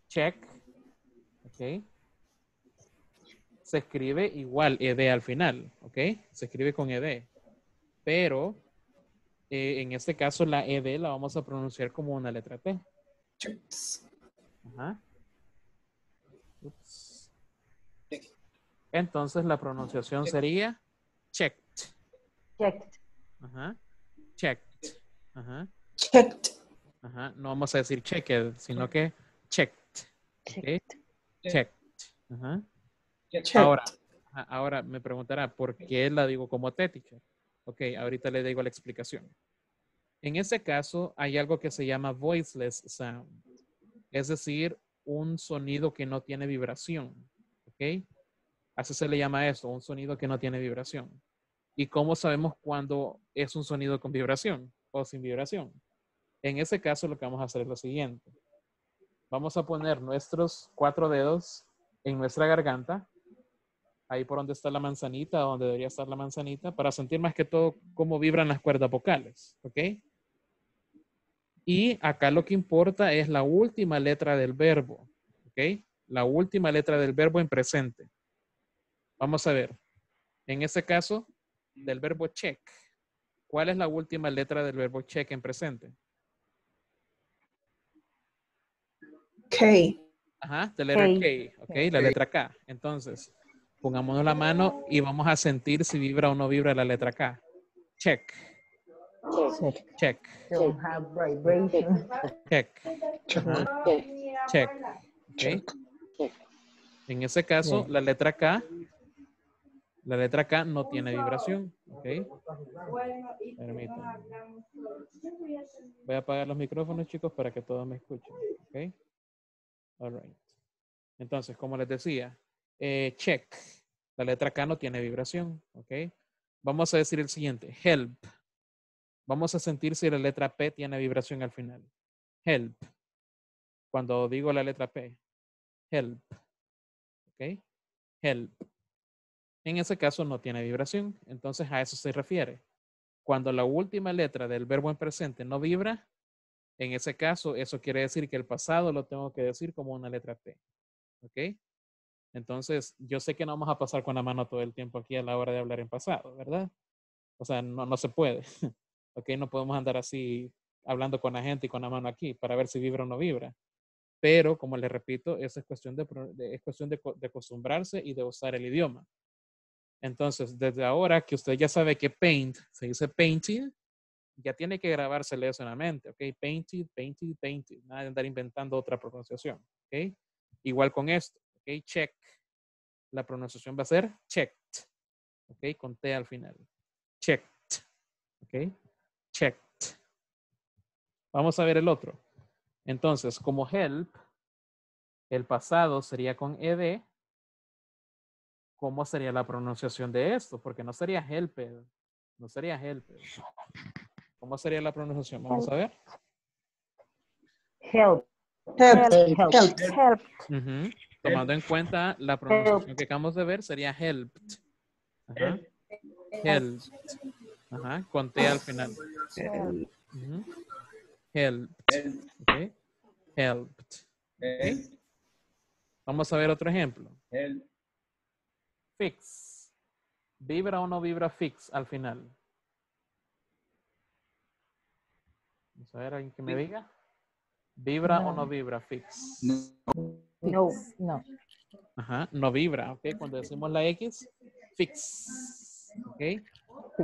check. ¿Ok? Se escribe igual ed al final. ¿Ok? Se escribe con ed. Pero eh, en este caso la ed la vamos a pronunciar como una letra T. Ajá. Ups. Entonces la pronunciación sería checked. Checked. Ajá. Checked. Ajá. Checked. Ajá. No vamos a decir checked, sino que checked. ¿ok? Checked. Ajá. Checked. Ahora, ahora me preguntará por qué la digo como T, teacher. Ok, ahorita le digo la explicación. En ese caso, hay algo que se llama voiceless sound. Es decir, un sonido que no tiene vibración. ¿Ok? Así se le llama eso, un sonido que no tiene vibración. ¿Y cómo sabemos cuándo es un sonido con vibración o sin vibración? En ese caso, lo que vamos a hacer es lo siguiente. Vamos a poner nuestros cuatro dedos en nuestra garganta ahí por donde está la manzanita, donde debería estar la manzanita, para sentir más que todo cómo vibran las cuerdas vocales, ¿ok? Y acá lo que importa es la última letra del verbo, ¿ok? La última letra del verbo en presente. Vamos a ver. En ese caso, del verbo check, ¿cuál es la última letra del verbo check en presente? K. Ajá, the letter K. K, ok, la letra K. Entonces, pongámonos la mano y vamos a sentir si vibra o no vibra la letra K. Check, Check. check, Don't have vibration. check. Check. ok. En ese caso, la letra K, la letra K no tiene vibración, ok. Permítanme. Voy a apagar los micrófonos, chicos, para que todos me escuchen, ok. All right. Entonces, como les decía, eh, check. La letra K no tiene vibración, ¿ok? Vamos a decir el siguiente, help. Vamos a sentir si la letra P tiene vibración al final. Help. Cuando digo la letra P. Help. ¿Ok? Help. En ese caso no tiene vibración, entonces a eso se refiere. Cuando la última letra del verbo en presente no vibra, en ese caso, eso quiere decir que el pasado lo tengo que decir como una letra P. ¿Ok? Entonces, yo sé que no vamos a pasar con la mano todo el tiempo aquí a la hora de hablar en pasado, ¿verdad? O sea, no, no se puede. ¿Ok? No podemos andar así hablando con la gente y con la mano aquí para ver si vibra o no vibra. Pero, como les repito, eso es cuestión de, de- es cuestión de, de acostumbrarse y de usar el idioma. Entonces, desde ahora que usted ya sabe que paint se dice painted, ya tiene que grabársele eso en la mente, ¿ok? Painted, painted, painted. Nada de andar inventando otra pronunciación, ¿ok? Igual con esto, ¿ok? Check. La pronunciación va a ser checked, ¿ok? Con T al final. Checked, ¿ok? Checked. Vamos a ver el otro. Entonces, como help, el pasado sería con ed. ¿Cómo sería la pronunciación de esto? Porque no sería helped, no sería helped. ¿Cómo sería la pronunciación? Vamos a ver. Help. Help. Help. Help. Help. Tomando en cuenta la pronunciación que acabamos de ver, sería helped. Ajá. Helped. Ajá. Con T al final. Helped. Ok. Helped. Ok. Vamos a ver otro ejemplo. Fix. ¿Vibra o no vibra fix al final? Vamos a ver, alguien que me diga. ¿Vibra o no vibra fix? No, no. Ajá, no vibra, ¿ok? Cuando decimos la X, fix, ¿ok?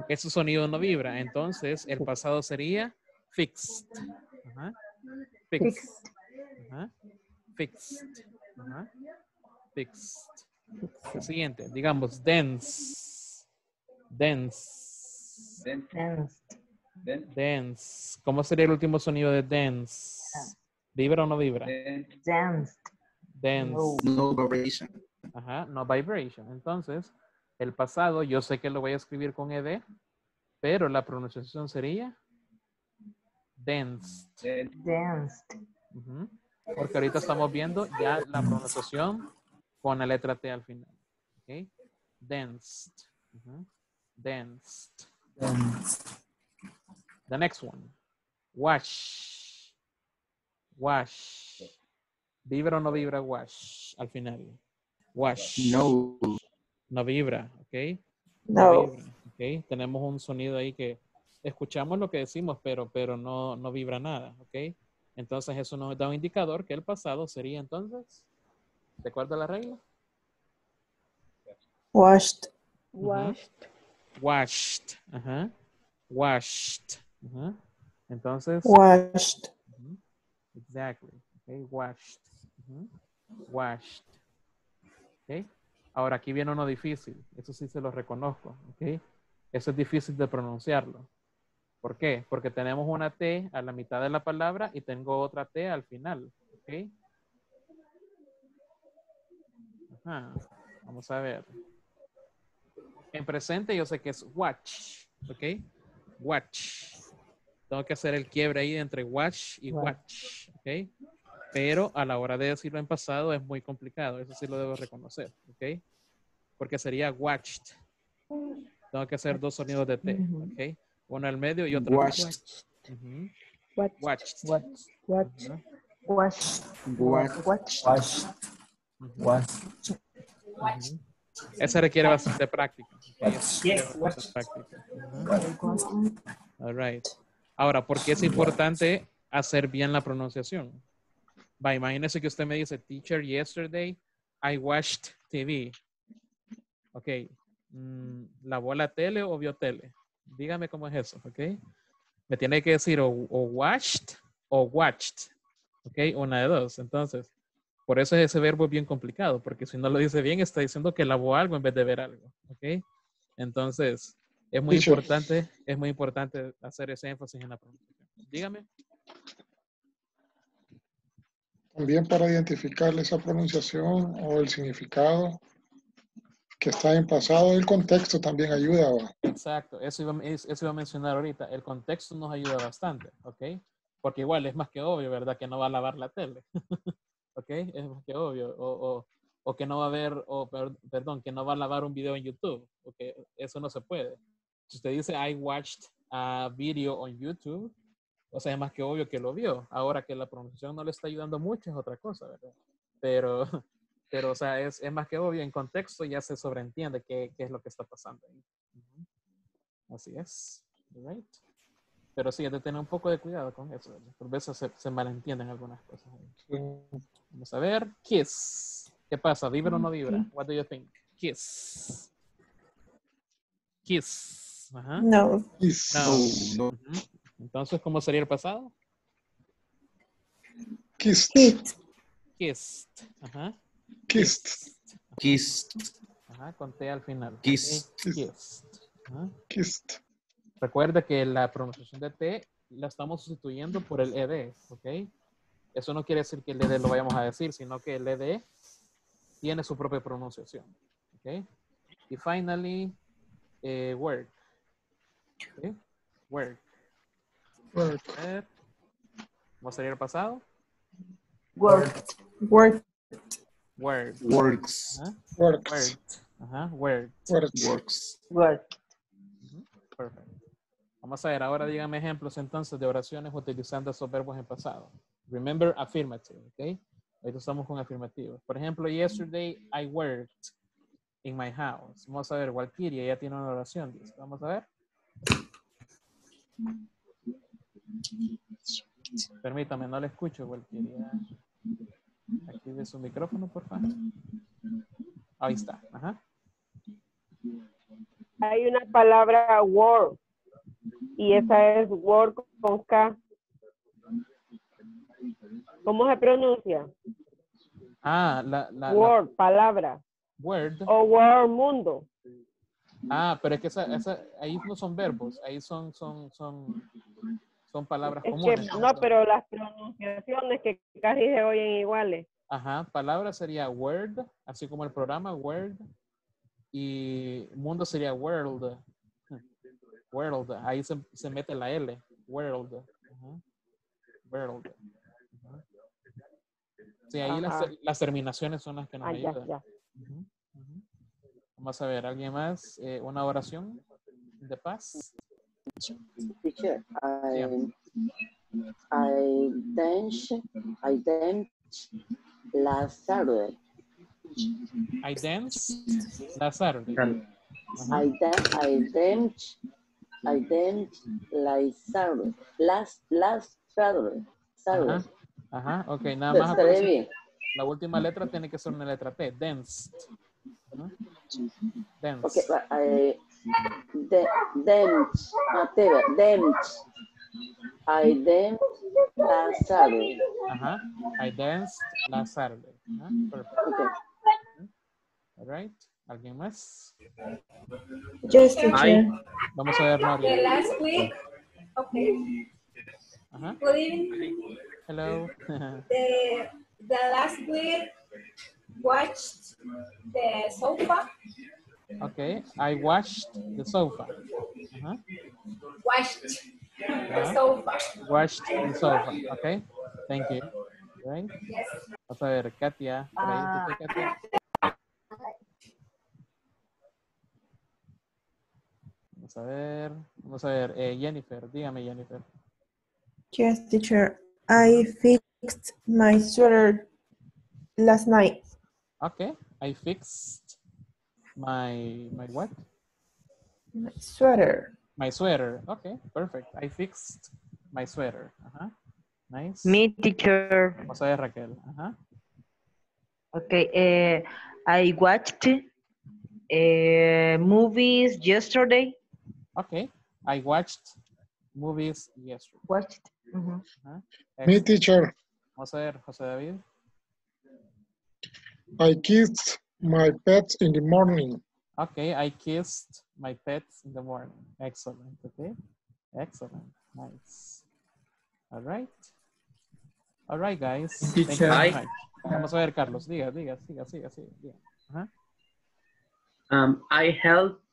Ese sonido no vibra, entonces el pasado sería fixed. Ajá. Fixed. Ajá. Fixed. Ajá. Fixed. El siguiente, digamos, dense. Dense. Dense. ¿Cómo sería el último sonido de dense? ¿Vibra o no vibra? Danced. Dense. No vibration. Ajá, no vibration. Entonces, el pasado, yo sé que lo voy a escribir con ed, pero la pronunciación sería danced. Danced. Ujú. Porque ahorita estamos viendo ya la pronunciación con la letra T al final. ¿Ok? Danced. Ujú. Danced. The next one. Wash. Wash. ¿Vibra o no vibra wash al final? Wash. No. No vibra, ¿ok? No. vibra, ¿ok? Tenemos un sonido ahí que escuchamos lo que decimos, pero, pero no, no vibra nada, ¿ok? Entonces eso nos da un indicador que el pasado sería entonces, ¿de acuerdo a la regla? Washed. Washed. Washed, ajá. Washed, ajá. Entonces, Washed. Exactly. Okay, washed. Washed. Okay. Ahora aquí viene uno difícil. Eso sí se lo reconozco. Okay. Eso es difícil de pronunciarlo. ¿Por qué? Porque tenemos una T a la mitad de la palabra y tengo otra T al final. Okay. Ajá. Vamos a ver. En presente yo sé que es watch. ¿Ok? Watch. Tengo que hacer el quiebre ahí entre watch y watch. ¿Ok? Pero a la hora de decirlo en pasado es muy complicado. Eso sí lo debo reconocer. ¿Ok? porque sería watched. Tengo que hacer dos sonidos de T, ¿ok? Uno al medio y otro. Watched. Ujú. Watch. Watched. Watch. Watch. Ajá. Watch. Ujú. Esa requiere bastante práctica. Yes, requiere bastante práctica. Ujú. All right. Ahora, ¿por qué es importante hacer bien la pronunciación? Va, imagínese que usted me dice, teacher, yesterday I watched TV. Ok. mm, ¿Lavó la tele o vio tele? Dígame cómo es eso, ¿ok? Me tiene que decir o, o watched o watched. ¿Ok? Una de dos. Entonces, por eso ese verbo es bien complicado, porque si no lo dice bien, está diciendo que lavó algo en vez de ver algo. ¿Ok? Entonces, es muy importante, es muy importante hacer ese énfasis en la pronunciación. Dígame. También para identificarle esa pronunciación o el significado que está en pasado, el contexto también ayuda. ¿va? Exacto, eso iba, es- eso iba a mencionar ahorita. El contexto nos ayuda bastante, ¿ok? Porque igual es más que obvio, ¿verdad? Que no va a lavar la tele, ¿ok? Es más que obvio. O, o- o que no va a ver, o per- perdón, que no va a lavar un video en YouTube, porque eso no se puede. Si usted dice, I watched a video on YouTube, o sea, es más que obvio que lo vio. Ahora que la pronunciación no le está ayudando mucho es otra cosa, ¿verdad? Pero, pero o sea, es, es más que obvio, en contexto ya se sobreentiende qué, qué es lo que está pasando ahí. Así es. Right. Pero sí, hay que tener un poco de cuidado con eso. ¿verdad? Por veces se, se malentienden algunas cosas. Vamos a ver. Kiss. ¿Qué pasa? ¿Vibra o no vibra? What do you think? Kiss. Kiss. Ajá. No. No. No. Entonces, ¿cómo sería el pasado? Kissed. Kissed. Ajá. Kissed. Kissed. Ajá, con T al final. Kissed. Kissed. Ajá. Kissed. Recuerda que la pronunciación de T la estamos sustituyendo por el ED, ¿ok? Eso no quiere decir que el ED lo vayamos a decir, sino que el ED tiene su propia pronunciación, ¿ok? Y finally, eh, work. ¿ok? Work. Work. ¿Cómo sería el pasado? Worked. Worked. Work. Works. Ajá. Works. Worked. Ajá. Works. Works. Work. Perfecto. Vamos a ver, ahora díganme ejemplos entonces de oraciones utilizando esos verbos en pasado. Remember affirmative, ¿ok? Ahorita estamos con afirmativos. Por ejemplo, yesterday I worked in my house. Vamos a ver, Walkiria ya tiene una oración. Vamos a ver. Permítame, no le escucho, Walkiria. Active su micrófono, por favor. Ahí está. Ajá. Hay una palabra word y esa es word con K. ¿Cómo se pronuncia? Ah, la, la, la Word, palabra. word. O word, mundo. Ah, pero es que esa, esa, ahí no son verbos, ahí son, son, son, son palabras Es que, comunes. no, pero las pronunciaciones que casi se oyen iguales. Ajá, palabra sería word, así como el programa word, y mundo sería world. World, ahí se, se mete la L, world. Ajá. World. Ajá. Sí, ahí las, las terminaciones son las que nos Ah, ya, ayudan. ya. Ujú. Vamos a ver, ¿alguien más? Eh, ¿Una oración de paz? Teacher, I, I danced, I danced last Saturday. I dance last Saturday. I, dan I danced, I danced last Saturday. Last, last Saturday. Saturday. Ajá. Ajá, ok, nada más. estaré bien. La última letra tiene que ser una letra T, dance. Dance. Okay, but I de, danced, not Teva, danced. I danced last Saturday. Ajá. I danced last Saturday. Ajá. Perfect. Okay. All right. ¿Alguien más? Yes, teacher. Vamos a ver, The Noria. last week, okay. Ajá. Good evening. Hello. The, the last week watched the sofa, okay. I washed the sofa. Ajá. washed the sofa. Washed the sofa. Okay. Thank you. Right. Yes. Vamos a ver, Katia. Ah. ¿tú, Katia? Vamos a ver. Vamos a ver. eh, Jennifer, dígame, Jennifer. Yes, teacher. I fixed my sweater last night. Okay. I fixed my my what? My sweater. My sweater. Okay, perfect. I fixed my sweater. Ajá. Nice. Me, teacher. Vamos a ver, Raquel. Ajá. Okay, eh, I watched eh, movies yesterday. Okay. I watched movies yesterday. Watched. ujú. Ajá. Me, teacher. Vamos a ver, José David. I kissed my pets in the morning. Okay, I kissed my pets in the morning. Excellent. Okay. Excellent. Nice. All right. All right, guys. Thank you Teacher. very Hi. much. Vamos a ver, Carlos. Diga, diga, siga, siga, siga. diga. Ajá. Um, I helped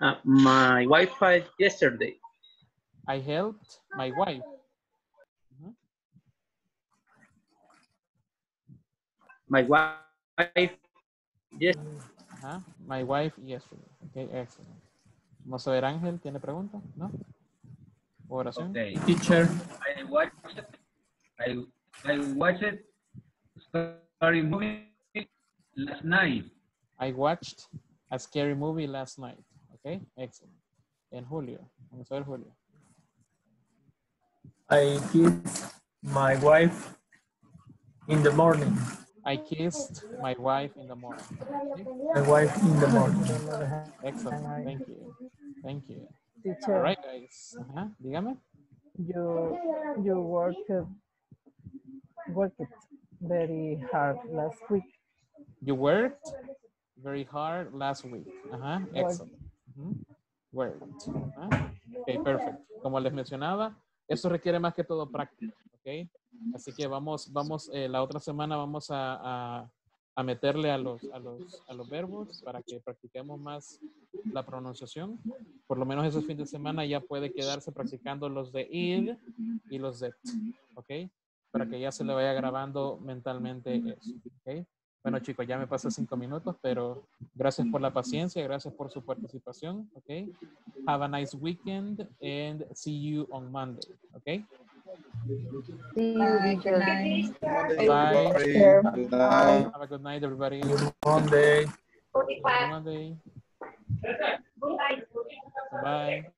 uh, my Wi-Fi yesterday. I helped my wife. My wife, yes. Ajá. My wife yesterday. Okay, excellent. Vamos a ver, Ángel, ¿tiene pregunta? ¿No? Oración. Okay. Teacher, I watched I I watched scary movie last night. I watched a scary movie last night. Okay, excellent. En Julio. Vamos a ver, Julio. I kissed my wife in the morning. I kissed my wife in the morning. Okay? My wife in the morning. Excellent. Thank you. Thank you. Teacher. All right, guys. Ajá. Dígame. You you worked worked very hard last week. You worked very hard last week. Ajá. Excellent. Worked. Ajá. Ok, perfect. Como les mencionaba, eso requiere más que todo práctica. Ok. Así que vamos, vamos, eh, la otra semana vamos a, a- meterle a los, a, los, a los verbos para que practiquemos más la pronunciación. Por lo menos ese fin de semana ya puede quedarse practicando los de id y los de t, ¿ok? Para que ya se le vaya grabando mentalmente eso, ¿ok? Bueno, chicos, ya me pasé cinco minutos, pero gracias por la paciencia, gracias por su participación, ¿ok? Have a nice weekend and see you on Monday, ¿ok? See you, teacher. Bye. Bye. Have a good night, everybody. Monday. Monday. Bye.